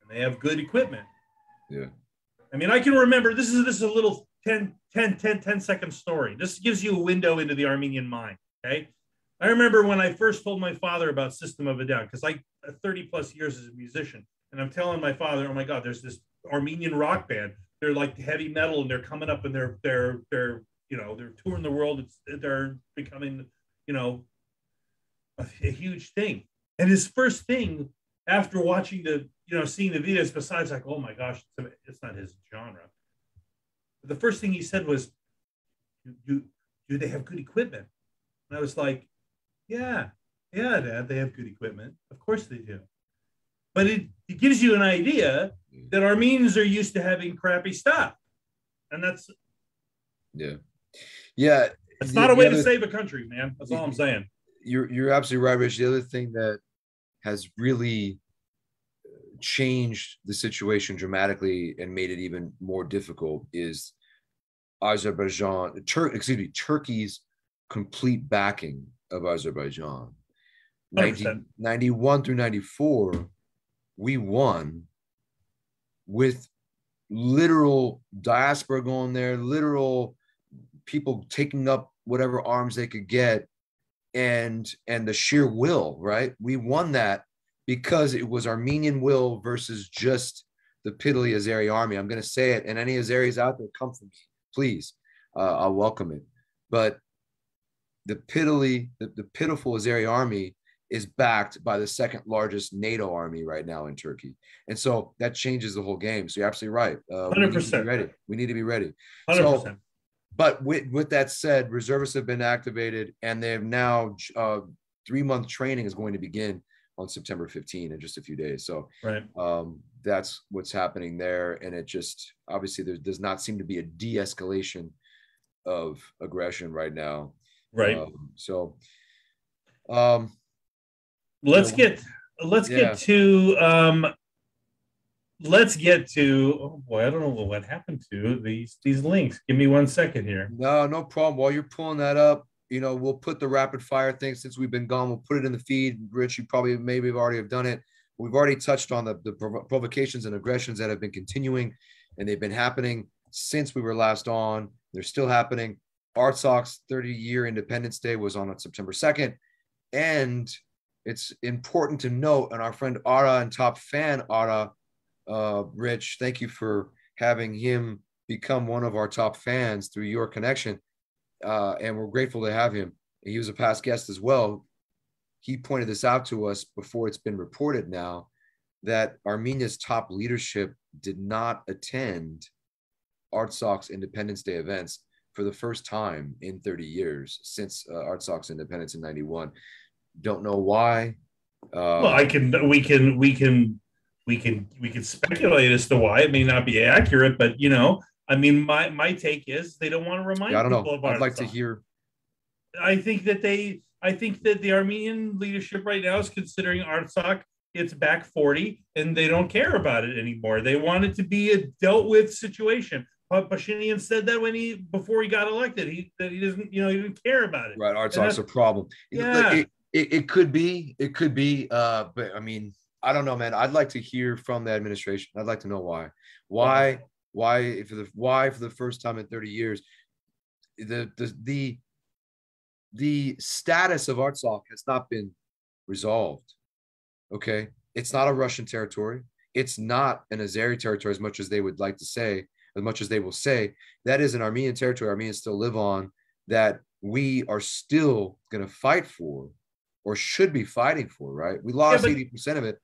and they have good equipment. Yeah. I mean, I can remember this is this is a little 10, 10, 10, 10 second story. This gives you a window into the Armenian mind. Okay. I remember when I first told my father about System of a Down, because I uh, 30 plus years as a musician, and I'm telling my father, oh my God, there's this Armenian rock band. They're like heavy metal, and they're coming up, and they're they're they're you know they're touring the world. It's they're becoming you know a, a huge thing. And his first thing after watching the you know seeing the videos, besides like oh my gosh, it's, it's not his genre. But the first thing he said was, do, do, do they have good equipment? And I was like, yeah, yeah, Dad, they have good equipment. Of course they do. But it, it gives you an idea that Armenians are used to having crappy stuff. And that's yeah. Yeah. It's not a way other, to save a country, man. That's all I'm saying. You're you're absolutely right, Rich. The other thing that has really uh, changed the situation dramatically and made it even more difficult is Azerbaijan, Tur- excuse me, Turkey's complete backing of Azerbaijan. 91 through 94, we won with literal diaspora going there, literal people taking up whatever arms they could get and and the sheer will, right? We won that because it was Armenian will versus just the piddly Azeri army. I'm going to say it, and any Azeris out there, come for me, please. Uh, I'll welcome it. But the piddly, the, the pitiful Azeri army is backed by the second largest NATO army right now in Turkey. And so that changes the whole game. So you're absolutely right. Uh, 100%. ready. We need to be ready. 100%. So, but with, with that said, reservists have been activated and they have now uh, three month training is going to begin on September 15 in just a few days. So right. um, that's what's happening there. And it just obviously there does not seem to be a de escalation of aggression right now. Right. Um, so um, let's get let's yeah. get to um let's get to oh boy i don't know what happened to these these links. Give me one second here. No no problem. While you're pulling that up you know we'll put the rapid fire thing since we've been gone. We'll put it in the feed. Rich you probably maybe have already have done it. We've already touched on the, the provocations and aggressions that have been continuing and they've been happening since we were last on. They're still happening Artsakh's 30 year independence day was on september 2nd and it's important to note, and our friend Ara and top fan Ara, uh, Rich, thank you for having him become one of our top fans through your connection. Uh, and we're grateful to have him. He was a past guest as well. He pointed this out to us before it's been reported now that Armenia's top leadership did not attend Artsakh's Independence Day events for the first time in 30 years since uh, Artsakh's independence in 91 don't know why. Uh, well, I can, we can, we can, we can, we can speculate as to why it may not be accurate, but you know, I mean, my my take is they don't want to remind. Yeah, I don't know. I'd like to hear. I think that they, I think that the Armenian leadership right now is considering Artsakh it's back 40 and they don't care about it anymore. They want it to be a dealt with situation. Pashinyan said that when he before he got elected, he that he doesn't, you know, he didn't care about it. Right, Artsakh's a problem. Yeah. It, it, it could be, it could be, uh, but I mean, I don't know, man. I'd like to hear from the administration. I'd like to know why, why, why for the why for the first time in 30 years, the the the the status of Artsakh has not been resolved. Okay, it's not a Russian territory. It's not an Azeri territory as much as they would like to say, as much as they will say. That is an Armenian territory. Armenians still live on that we are still going to fight for or should be fighting for, right? We lost yeah, but, 80% of it.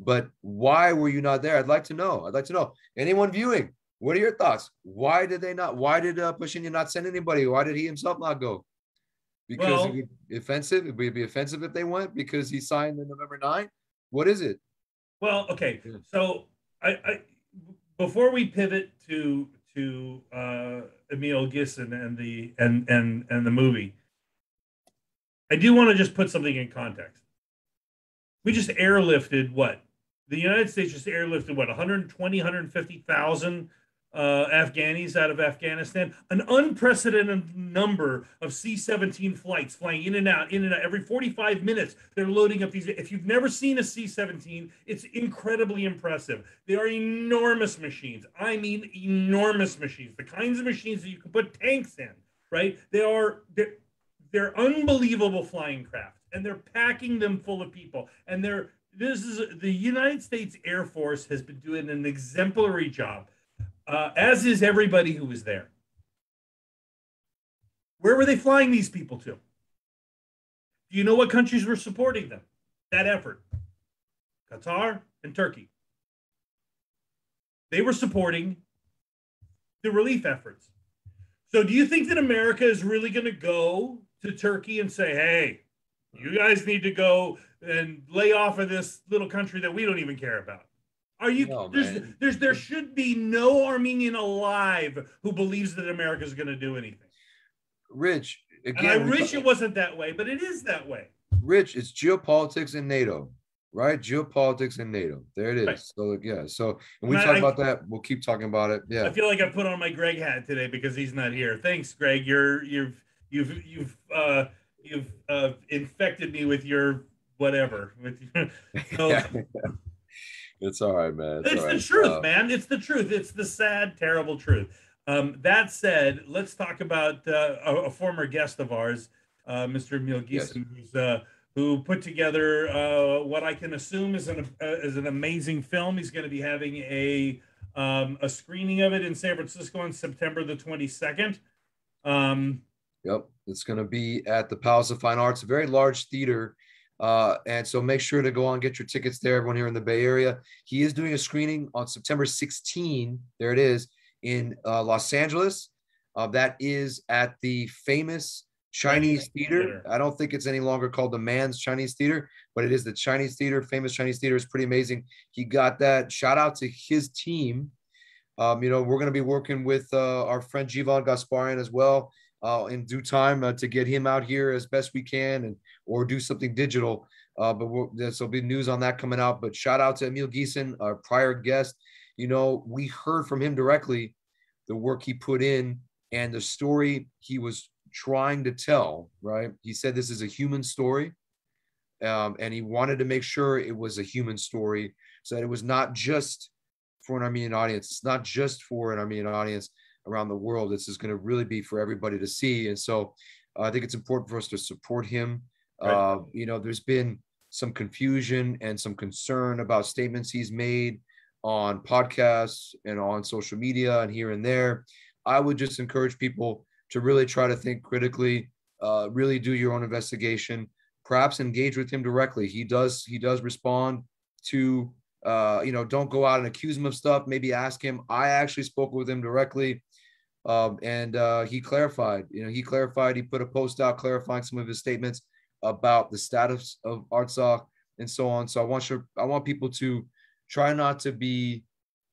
But why were you not there? I'd like to know. I'd like to know. Anyone viewing, what are your thoughts? Why did they not? Why did uh, Pashinyan not send anybody? Why did he himself not go? Because well, it would be offensive. It would be offensive if they went because he signed the November 9. What is it? Well, okay. So I, I before we pivot to to uh, Emil Gisson and the and and and the movie, I do want to just put something in context. We just airlifted what? The United States just airlifted what? 120, 150,000 uh, Afghanis out of Afghanistan. An unprecedented number of C 17 flights flying in and out, in and out. Every 45 minutes, they're loading up these. If you've never seen a C 17, it's incredibly impressive. They are enormous machines. I mean, enormous machines. The kinds of machines that you can put tanks in, right? They are. They're unbelievable flying craft, and they're packing them full of people. And they're this is the United States Air Force has been doing an exemplary job, uh, as is everybody who was there. Where were they flying these people to? Do you know what countries were supporting them? That effort Qatar and Turkey. They were supporting the relief efforts. So, do you think that America is really going to go to Turkey and say, hey, you guys need to go and lay off of this little country that we don't even care about. Are you no, there's, there's there should be no Armenian alive who believes that America is going to do anything. Rich, again, and I wish it wasn't that way, but it is that way. Rich, it's geopolitics and NATO, right? Geopolitics and NATO. There it is. Right. So yeah. So and we and talk I, about that. We'll keep talking about it. Yeah. I feel like I put on my Greg hat today because he's not here. Thanks, Greg. You're you've You've you've uh, you've uh, infected me with your whatever. With your, so, It's all right, man. It's, it's the truth, uh, man. It's the truth. It's the sad, terrible truth. Um, that said, let's talk about uh, a, a, former guest of ours, uh, Mr. Emil Gieson, yes. Uh, who put together uh, what I can assume is an uh, is an amazing film. He's going to be having a um, a screening of it in San Francisco on September the twenty second. Um, yep, it's going to be at the Palace of Fine Arts, a very large theater uh, and so make sure to go on get your tickets there, everyone here in the Bay Area. He is doing a screening on September 16. There it is in uh, Los Angeles. Uh, that is at the famous Chinese Theater. I don't think it's any longer called the Mann's Chinese Theater, but it is the Chinese Theater. Famous Chinese Theater is pretty amazing. He got that. Shout out to his team. Um, you know, we're going to be working with uh, our friend Jivan Gasparian as well uh, in due time uh, to get him out here as best we can and or do something digital. Uh, but this will be news on that coming out. But shout out to Emil Gieson, our prior guest. You know, we heard from him directly the work he put in and the story he was trying to tell. Right? He said this is a human story, um, and he wanted to make sure it was a human story, so that it was not just for an Armenian audience. It's not just for an Armenian audience around the world. This is going to really be for everybody to see. And so uh, I think it's important for us to support him. Right. Uh, you know, there's been some confusion and some concern about statements he's made on podcasts and on social media and here and there. I would just encourage people to really try to think critically, uh, really do your own investigation, perhaps engage with him directly. He does he does respond to uh, you know, don't go out and accuse him of stuff. Maybe ask him. I actually spoke with him directly. Um, and uh, he clarified, you know, he clarified, he put a post out clarifying some of his statements about the status of Artsakh and so on. So I want sure I want people to try not to be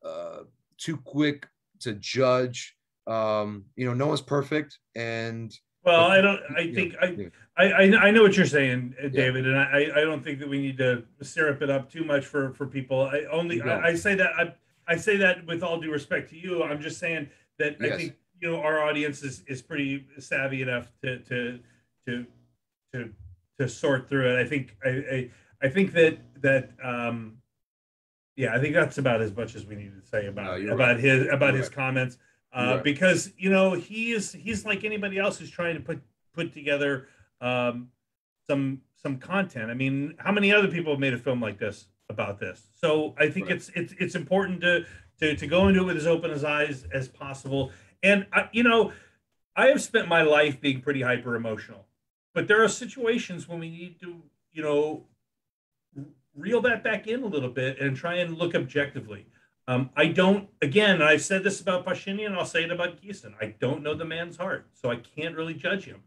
uh, too quick to judge. Um, you know, no one's perfect, and well, I don't. I think I, yeah. I, I I know what you're saying, uh, David, yeah. and I I don't think that we need to syrup it up too much for for people. I only I, I, say that I I say that with all due respect to you. I'm just saying that yes. I think you know our audience is is pretty savvy enough to to to to to sort through it. I think I I, I think that that um yeah, I think that's about as much as we need to say about no, about right. his about you're his right. comments. Uh, right. because you know he is he's like anybody else who's trying to put put together um, some some content. I mean, how many other people have made a film like this about this? So I think it's it's it's important to to to go into it with as open as eyes as possible. And I, you know, I have spent my life being pretty hyper emotional, but there are situations when we need to, you know, reel that back in a little bit and try and look objectively. Um, I don't, again, I've said this about Pashinyan, I'll say it about Gieson. I don't know the man's heart, so I can't really judge him.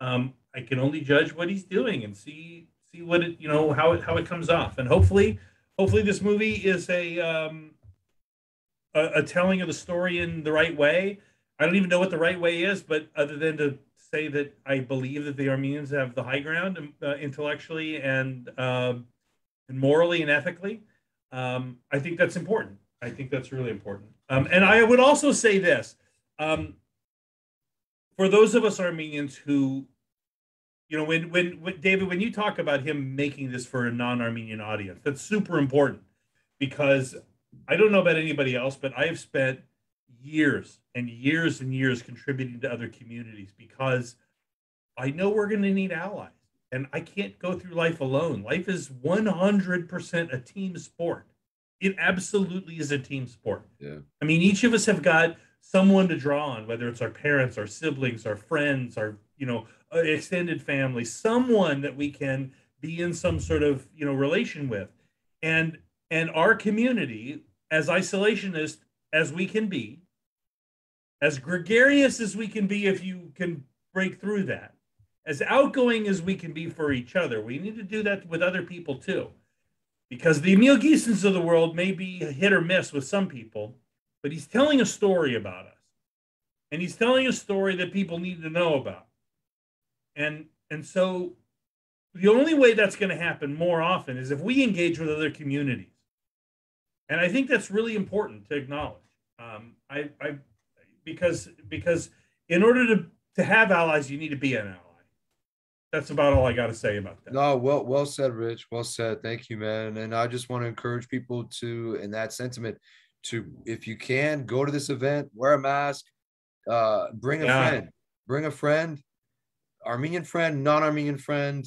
Um, I can only judge what he's doing and see see what it, you know, how it how it comes off. And hopefully, hopefully this movie is a um, a, a telling of the story in the right way. I don't even know what the right way is, but other than to say that I believe that the Armenians have the high ground um, uh, intellectually and uh, and morally and ethically, um, I think that's important. I think that's really important. Um, and I would also say this um, for those of us Armenians who, you know, when, when, when David, when you talk about him making this for a non-Armenian audience, that's super important because I don't know about anybody else, but I have spent years and years and years contributing to other communities because I know we're going to need allies. And I can't go through life alone. Life is 100% a team sport. It absolutely is a team sport. Yeah. I mean, each of us have got someone to draw on, whether it's our parents, our siblings, our friends, our, you know, uh, extended family, someone that we can be in some sort of, you know, relation with. And and our community, as isolationist as we can be, as gregarious as we can be if you can break through that, as outgoing as we can be for each other, we need to do that with other people too. Because the Emil Giesons of the world may be hit or miss with some people, but he's telling a story about us. And he's telling a story that people need to know about. And and so the only way that's going to happen more often is if we engage with other communities. And I think that's really important to acknowledge. Um, I, I, because because in order to to have allies, you need to be an ally. that's about all I got to say about that. No, well, well said, Rich. Well said. Thank you, man. And I just want to encourage people to, in that sentiment, to if you can go to this event, wear a mask, uh, bring a yeah. friend, bring a friend, Armenian friend, non-Armenian friend,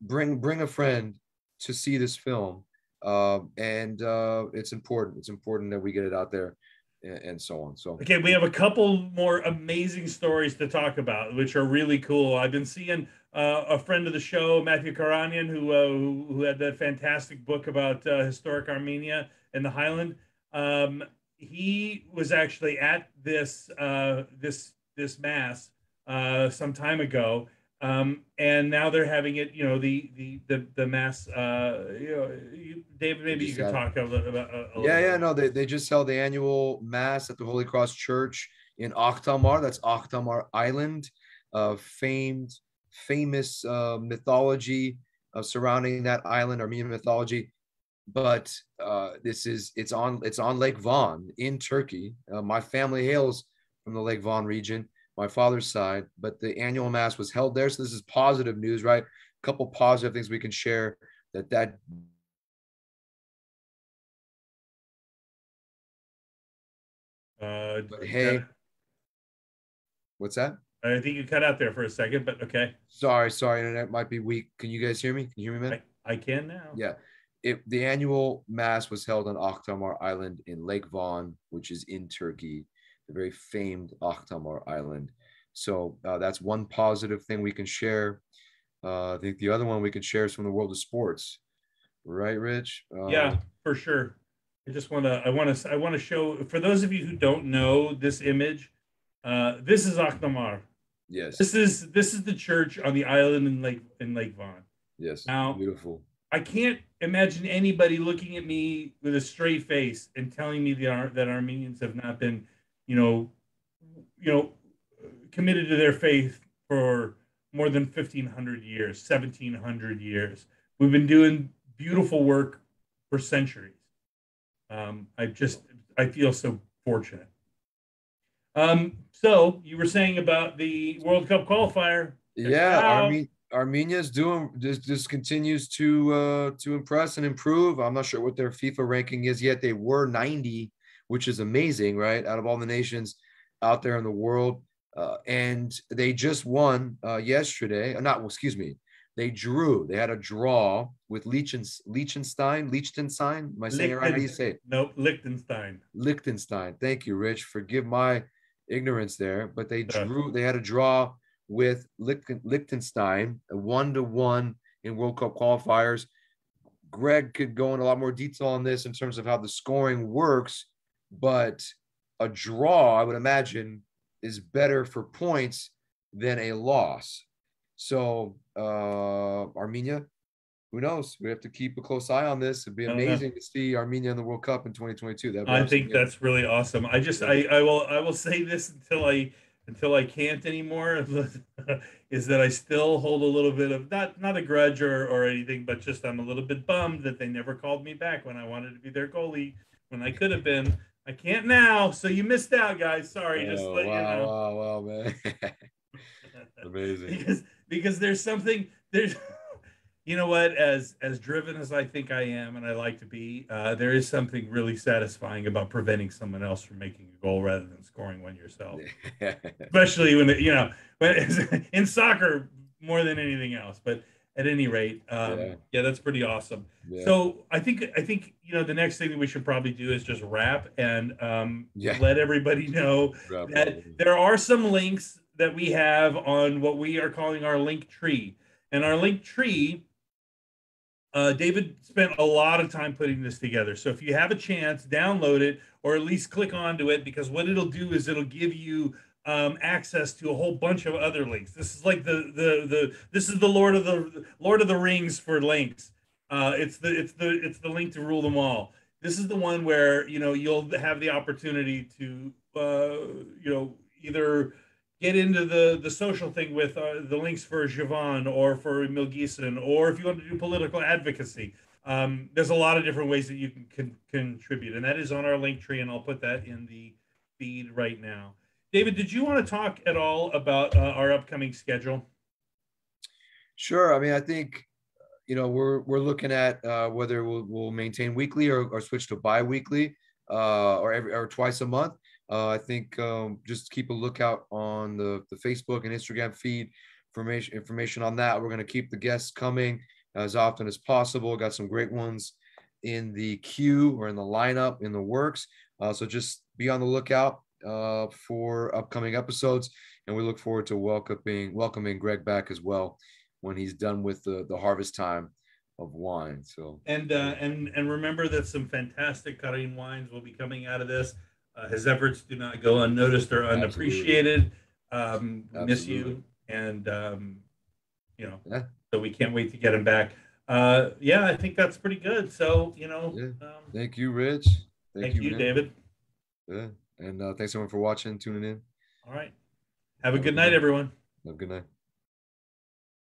bring bring a friend to see this film. Uh, and uh, it's important. It's important that we get it out there and so on. So okay, we have a couple more amazing stories to talk about, which are really cool. I've been seeing uh, a friend of the show, Matthew Karanian, who, uh, who, who had that fantastic book about uh, historic Armenia and the Highland. Um, he was actually at this uh, this this mass uh, some time ago, um, and now they're having it. You know, the the the the mass. Uh, you know, you, David, maybe you could talk a little about. yeah, yeah, no, they they just held the annual mass at the Holy Cross Church in Akhtamar. That's Akhtamar Island, uh, famed famous uh, mythology uh, surrounding that island, Armenian mythology. But uh, this is it's on it's on Lake Van in Turkey. Uh, my family hails from the Lake Van region, my father's side, but the annual mass was held there. So this is positive news, right? A couple positive things we can share that that Uh, but hey, what's that? I think you cut out there for a second, but okay. Sorry, sorry, internet might be weak. Can you guys hear me? Can you hear me, man? I, I can now. Yeah. It, the annual mass was held on Akhtamar Island in Lake Van, which is in Turkey, the very famed Akhtamar Island. So uh, that's one positive thing we can share. Uh, I think the other one we can share is from the world of sports, right, Rich? Uh, yeah, for sure. I just want to, I want to, I want to show for those of you who don't know this image. Uh, this is Akhtamar. Yes. This is this is the church on the island in Lake in Lake Van. Yes. Now, beautiful. I can't imagine anybody looking at me with a straight face and telling me that that Armenians have not been, you know, you know, committed to their faith for more than 1500 years, 1700 years. We've been doing beautiful work for centuries. Um, I just I feel so fortunate. Um, so you were saying about the World Cup qualifier. Yeah, Arme- Armenia's doing just just continues to uh, to impress and improve. I'm not sure what their FIFA ranking is yet. They were 90, which is amazing, right? Out of all the nations out there in the world, uh, and they just won uh, yesterday. Uh, not, well, excuse me. They drew. They had a draw with Liechtenstein. Liechtenstein. Liechtenstein. Am I saying it right? How do you say it? Nope, Liechtenstein. Liechtenstein. Thank you, Rich. Forgive my ignorance there, but they drew. They had a draw with Liechtenstein, a one to one in World Cup qualifiers. Greg could go in a lot more detail on this in terms of how the scoring works, but a draw, I would imagine, is better for points than a loss. So uh, Armenia who knows? We have to keep a close eye on this. It'd be amazing to see Armenia in the World Cup in 2022. That I think that's really awesome. I just I, I will I will say this until I until I can't anymore is that I still hold a little bit of not not a grudge or, or anything, but just I'm a little bit bummed that they never called me back when I wanted to be their goalie when I could have been. I can't now, so you missed out, guys. Sorry, oh, just let wow, you know. Wow, wow, man. Amazing. because because there's something there's you know what as as driven as i think i am and i like to be uh, there is something really satisfying about preventing someone else from making a goal rather than scoring one yourself especially when you know when, in soccer more than anything else but at any rate um, yeah. yeah. that's pretty awesome yeah. so i think i think you know the next thing that we should probably do is just wrap and um, yeah. let everybody know that there are some links that we have on what we are calling our link tree and our link tree uh, David spent a lot of time putting this together. So if you have a chance, download it or at least click onto it because what it'll do is it'll give you um, access to a whole bunch of other links. This is like the the the this is the Lord of the Lord of the Rings for links. Uh, it's the it's the it's the link to rule them all. This is the one where you know you'll have the opportunity to uh, you know either get into the the social thing with uh, the links for Javon or for Emil Gieson, or if you want to do political advocacy. Um, there's a lot of different ways that you can, can contribute, and that is on our link tree, and I'll put that in the feed right now. David, did you want to talk at all about uh, our upcoming schedule? Sure. I mean, I think you know we're we're looking at uh, whether we'll, we'll maintain weekly or, or switch to bi-weekly uh, or every or twice a month. Uh, I think um, just keep a lookout on the the Facebook and Instagram feed information information on that. We're going to keep the guests coming as often as possible. Got some great ones in the queue or in the lineup in the works. Uh, so just be on the lookout uh, for upcoming episodes, and we look forward to welcoming welcoming Greg back as well when he's done with the the harvest time of wine. So and uh, and and remember that some fantastic Carin wines will be coming out of this. Uh, his efforts do not go unnoticed or unappreciated. Um, miss you, and um, you know, yeah. so we can't wait to get him back. Uh, yeah, I think that's pretty good. So you know, yeah. um, thank you, Rich. Thank, thank you, you David. Yeah, and uh, thanks everyone for watching, tuning in. All right, have a Have good a night, night, everyone. Have a good night.